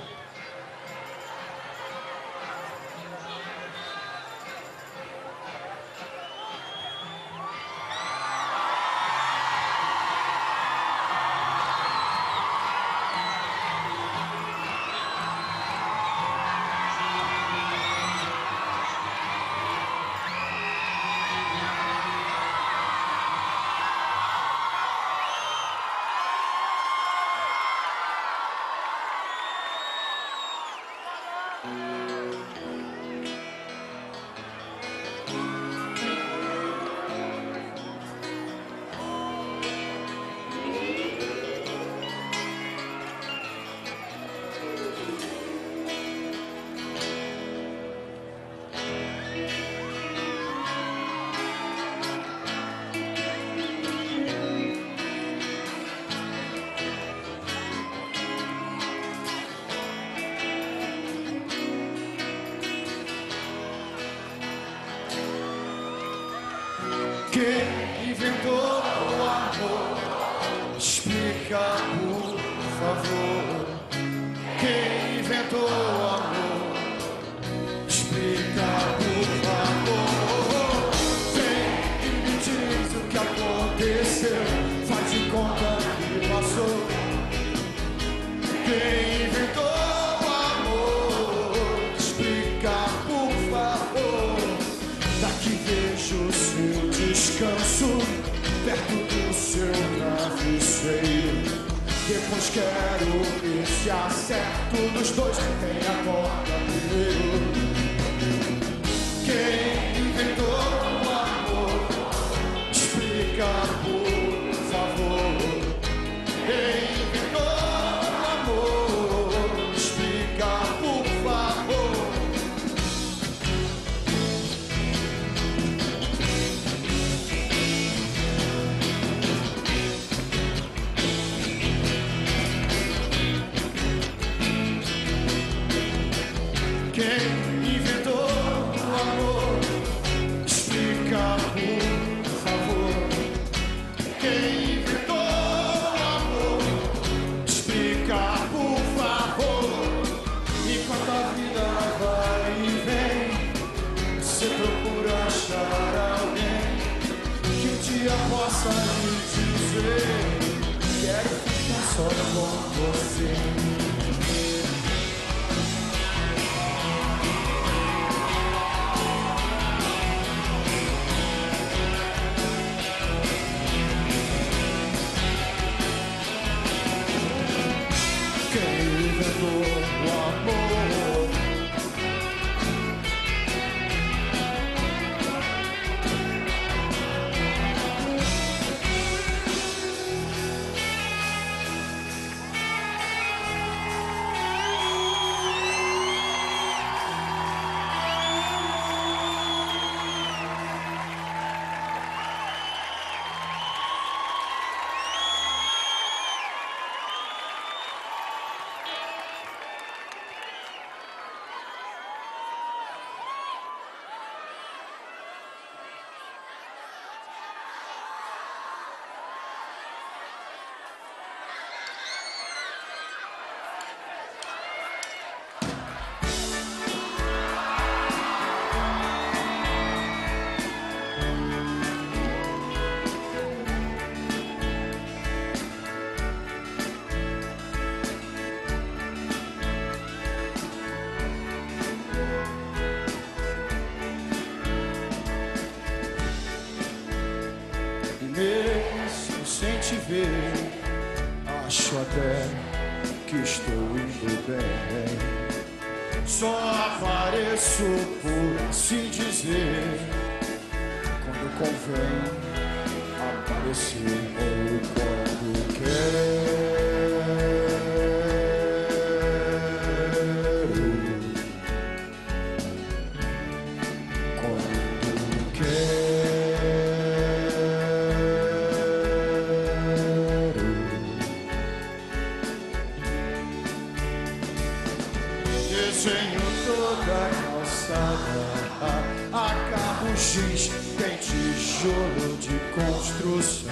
X tem tijolo de construção.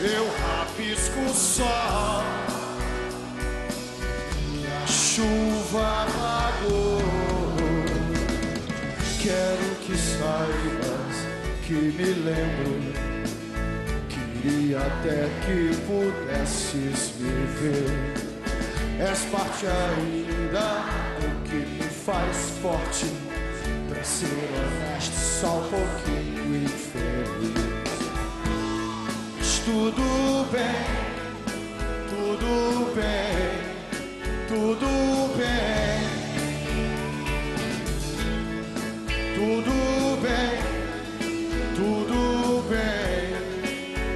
Eu rabisco o sol. E a chuva apagou. Quero que saibas que me lembro. Queria até que pudesses me ver. És parte ainda do que me faz forte Pra ser honesto, só um pouquinho infeliz Mas tudo bem, tudo bem, tudo bem. Tudo bem, tudo bem,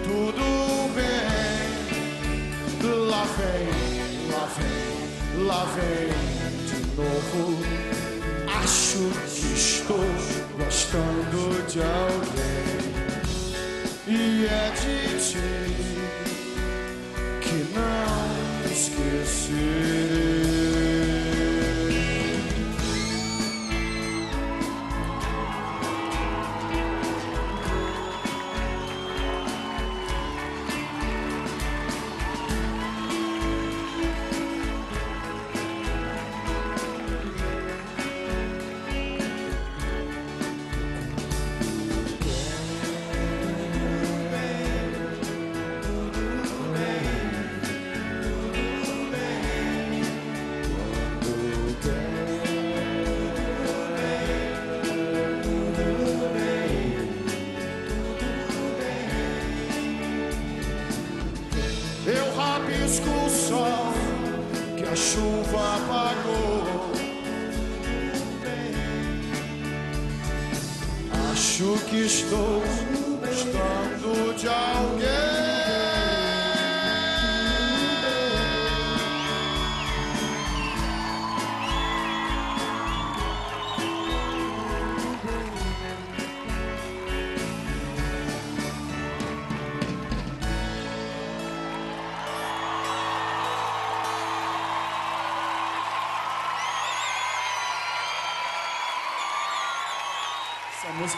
tudo bem. Lá vem, lá vem, lá vem de novo. Acho que estou gostando de alguém. E é de ti que não esquecerei.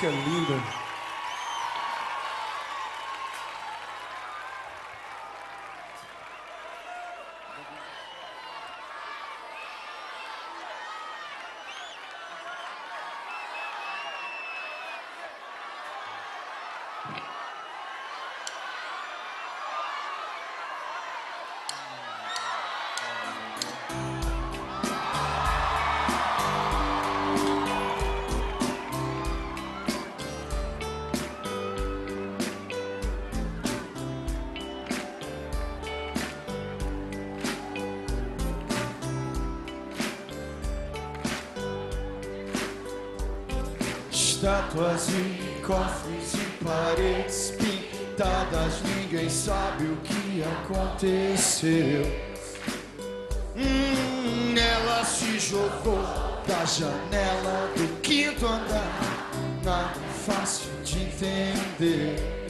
Música linda. Estátuas e cofres e paredes pintadas, ninguém sabe o que aconteceu. Hum, ela se jogou da janela do quinto andar, nada fácil de entender.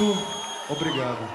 Muito obrigado.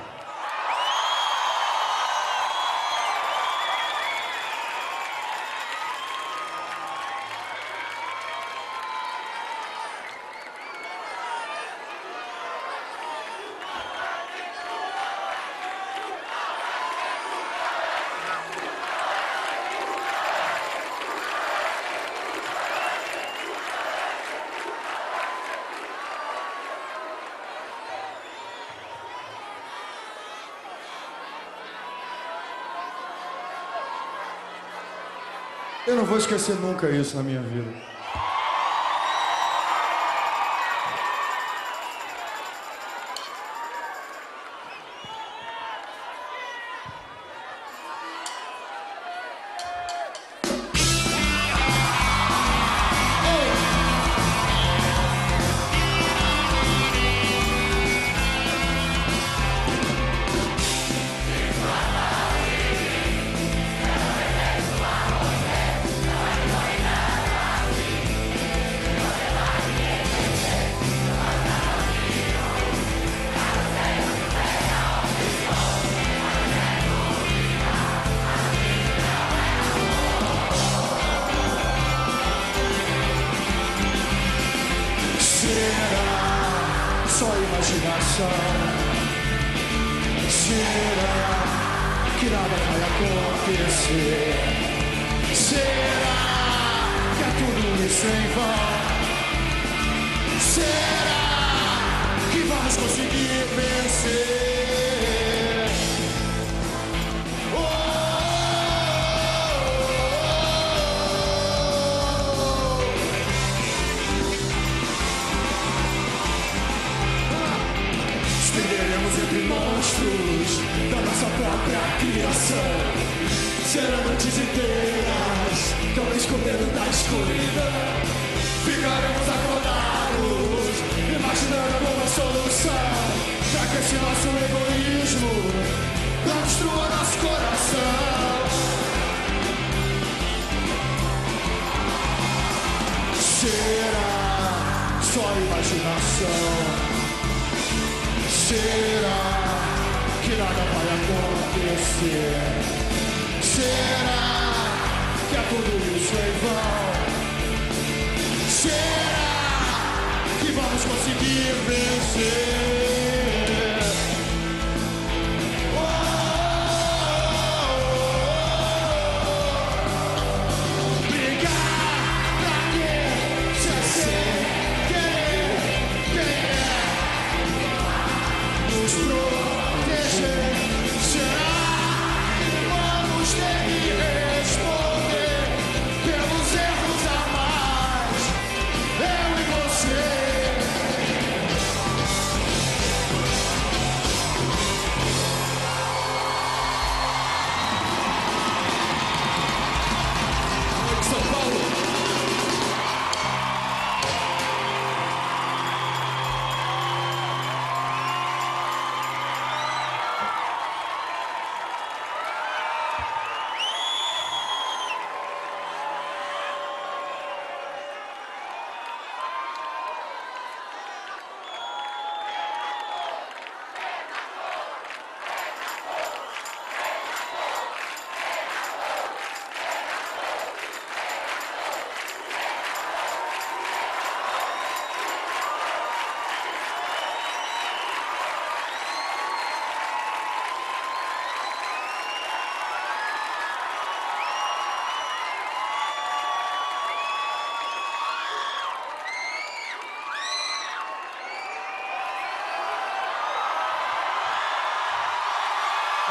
eu não vou esquecer nunca isso na minha vida.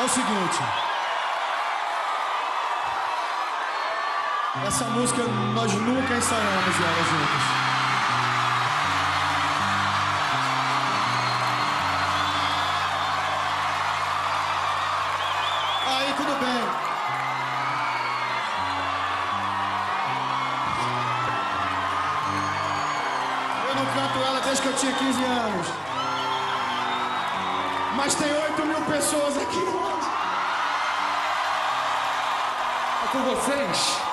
É o seguinte. Essa música nós nunca ensaiamos ela juntos. things.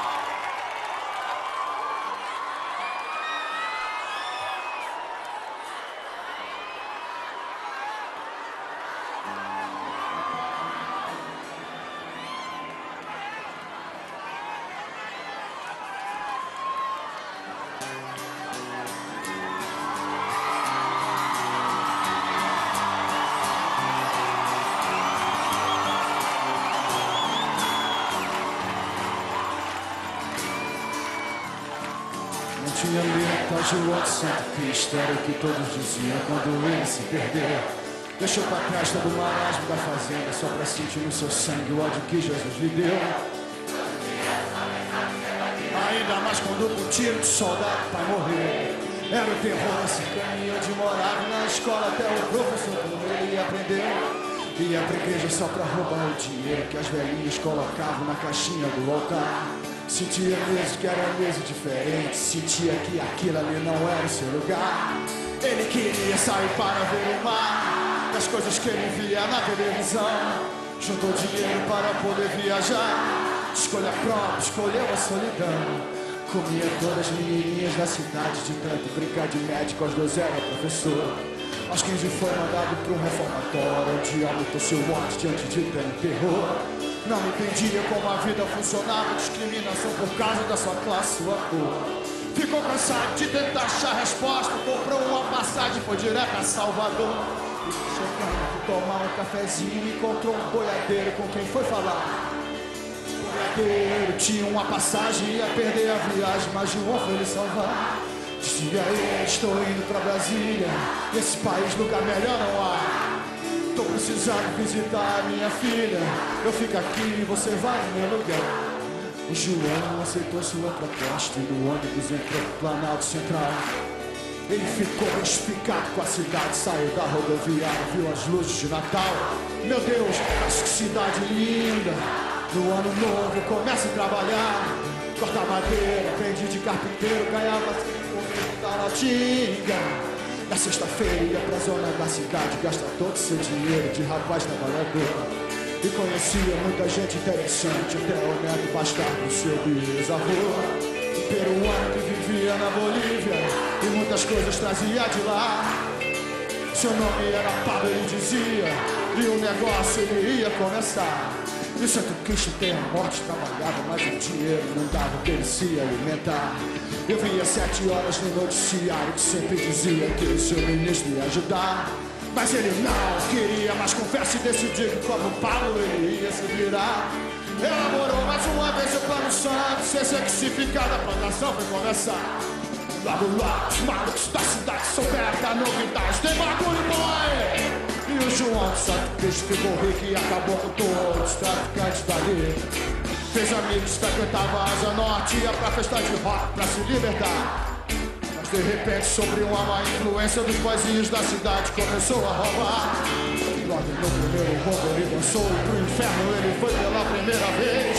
De Santo Cristo era o que todos diziam quando ele se perdeu. Deixou pra trás todo o marasmo da fazenda só pra sentir no seu sangue o ódio que Jesus lhe deu. Ainda mais quando o tiro de soldado vai morrer. Era o terror esse caminho onde morava na escola até o professor com ele aprendeu. Ia pra igreja só pra roubar o dinheiro que as velhinhas colocavam na caixinha do altar. Sentia mesmo que era mesmo diferente, sentia que aquilo ali não era o seu lugar. Ele queria sair para ver o mar, das coisas que ele via na televisão. Juntou dinheiro para poder viajar, escolha própria, escolheu a solidão. Comia todas as menininhas da cidade de tanto brincar de médico, aos dois era professor. Aos 15 foi mandado para um reformatório, onde aumentou seu ódio diante de tanto terror. Não entendia como a vida funcionava, discriminação por causa da sua classe, sua cor. Ficou cansado de tentar achar resposta, comprou uma passagem, foi direto a Salvador. Chegando, tomar um cafezinho, encontrou um boiadeiro com quem foi falar. O boiadeiro tinha uma passagem, ia perder a viagem, mas João foi lhe salvar. Dizia ele, estou indo pra Brasília, esse país lugar melhor não há. Tô precisando visitar minha filha. Eu fico aqui e você vai no meu lugar. O João aceitou sua proposta e no ônibus entrou pro Planalto Central. Ele ficou mystificado com a cidade, saiu da rodoviária, viu as luzes de Natal. Meu Deus, que cidade linda. No ano novo começa a trabalhar. Cortar madeira, aprendi de carpinteiro, ganhava da latinga. Na sexta-feira ia pra zona da cidade Gasta todo seu dinheiro de rapaz trabalhador. E conhecia muita gente interessante Até o neto bastardo seu bisavô. Peruano que vivia na Bolívia E muitas coisas trazia de lá. Seu nome era Pablo, ele dizia E o negócio ele ia começar. E Santo Cristo tem a morte, trabalhava, mas o dinheiro não dava o que ele se alimentar. Eu via sete horas no noticiário que sempre dizia que o seu ministro ia ajudar. Mas ele não queria mais conversa e decidiu que como Paulo ele ia se virar. Elaborou mais uma vez o plano santo, ser que se ficar da plantação foi começar. Logo, logo, os malucos da cidade souberam da novidade, tem bagulho boy! E o João Santo Cristo ficou rico e acabou com todos os traficantes dali. Fez amigos, frequentava a Asa Norte, ia pra festa de rock pra se libertar. Mas de repente, sobre uma má influência dos boizinhos da cidade, começou a roubar. Logo no primeiro roubo ele dançou pro inferno, ele foi pela primeira vez.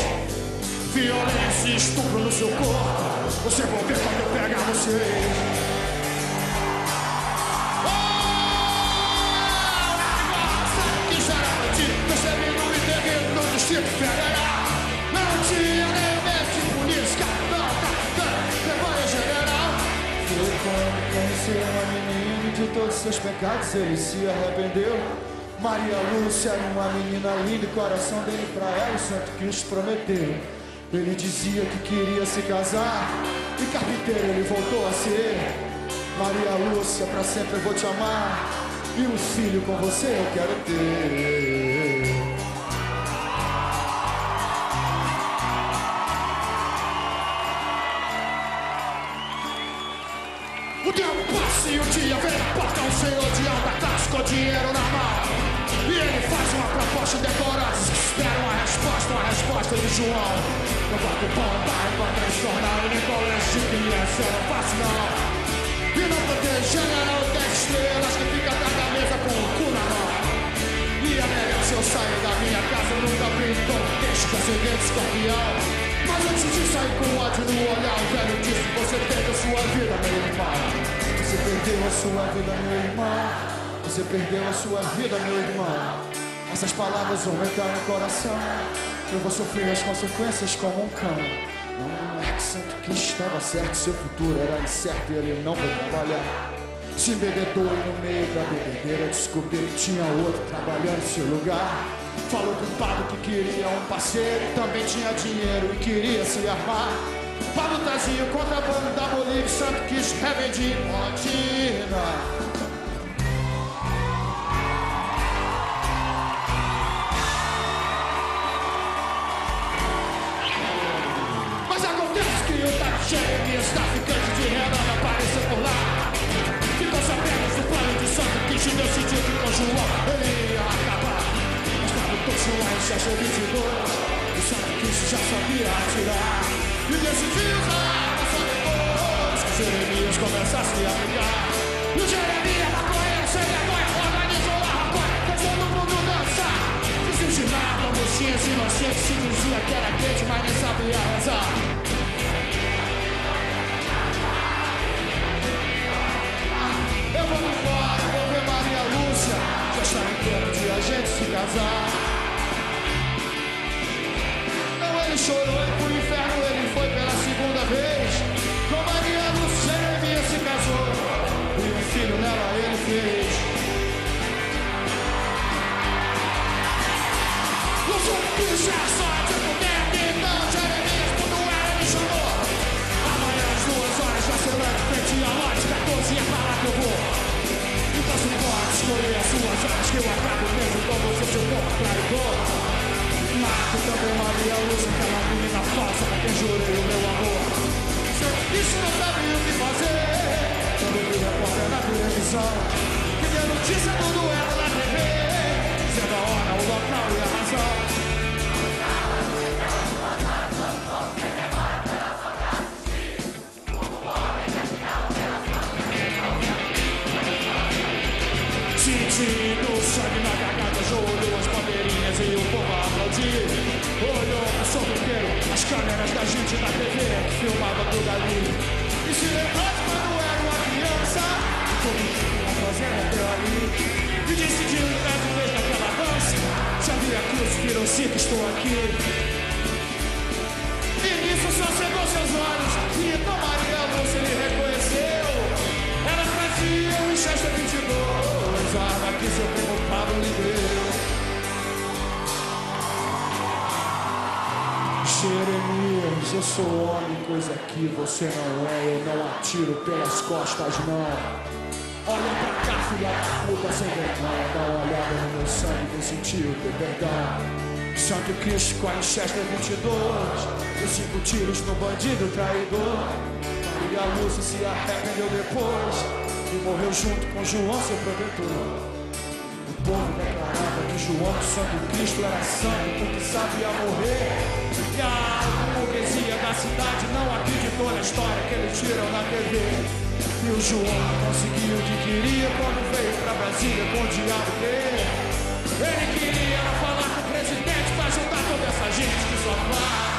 Violência e estupro no seu corpo, você vai ver quando eu pegar vocês. Tipo federal conheceu uma menina de todos seus pecados. Ele se arrependeu. Maria Lúcia era uma menina linda e coração dele pra ela o Santo Cristo prometeu. Ele dizia que queria se casar E carpinteiro ele voltou a ser. Maria Lúcia, pra sempre eu vou te amar E um filho com você eu quero ter um senhor de alta classe com dinheiro na mão. E ele faz uma proposta indecorosa que espera uma resposta, uma resposta de João. Eu bato pão, bar, encontra jornal e nem colégio de criança, eu não faço não. E não protege general 10 estrelas que fica atrás da mesa com o cu na mão. E é melhor se eu sair da minha casa, nunca brinco com peixe, com acidente escorpião. Mas antes de sair com ódio no olhar, o velho disse: Você perdeu sua vida, meu irmão. Você perdeu a sua vida, meu irmão. Você perdeu a sua vida, meu irmão. Essas palavras vão entrar no coração. Eu vou sofrer as consequências como um cão. Não é que Santo estava certo, seu futuro era incerto e ele não foi trabalhar. Se embebedou no meio da bebedeira, descobriu que tinha outro trabalhando em seu lugar. Falou com o Pablo que queria um parceiro, também tinha dinheiro e queria se armar para o Tazinho, contra a banda da Bolívia, Santo Cristo, Revendi, Montina. Mas acontece que o Tati cheio e está ficante de Renan apareceu por lá. Ficou sabendo do plano de Santo deu decidiu que com João ele ia acabar. Mas quando o Tosso lá em 22, o Santo Cristo já sabia atirar renome apareceu Jeremias começa a aplicar. E o Jeremias, maconheiro, sem vergonha, organizou a rapaz, fez todo mundo dançar. E se ensinava mocinhas inocentes, se dizia que era crente, mas nem sabia rezar. Eu vou embora, vou ver Maria Lúcia, já está em tempo de a gente se casar. Não, ele chorou e pro inferno escolher as suas horas que eu acabo mesmo com você, seu corpo traidor. Mato também Maria Lúcia, aquela menina falsa pra quem jurei o meu amor. Isso não sabe o que fazer. Quando vi repórter na televisão, que deu notícia do duelo na TV, dizendo a hora, o local e a razão. Câmeras da gente na TV que filmava tudo ali. E se lembrou de quando era uma criança, todo mundo fazendo até ali. E decidiu pé de vez naquela dança, sabia que os viram sim que estou aqui. E nisso só cegou seus olhos E então Maria Lúcia lhe reconheceu Ela fazia o Chester 22 A arma que seu primo Pablo lhe Jeremias, eu sou homem, coisa que você não é Eu não atiro pelas costas, não. Olha pra cá, filha da puta sem vergonha Dá uma olhada no meu sangue, vem sentir o teu perdão Santo Cristo com a Chester 22 Deu cinco tiros no bandido traidor. Maria Lúcia se arrependeu depois E morreu junto com João, seu protetor. O povo declarava que João, Santo Cristo, era santo Porque sabia morrer E a burguesia da cidade não acreditou na história que eles tiram na TV E o João conseguiu o que queria Quando veio pra Brasília com o diabo dele Ele queria falar com o presidente Pra juntar toda essa gente que só faz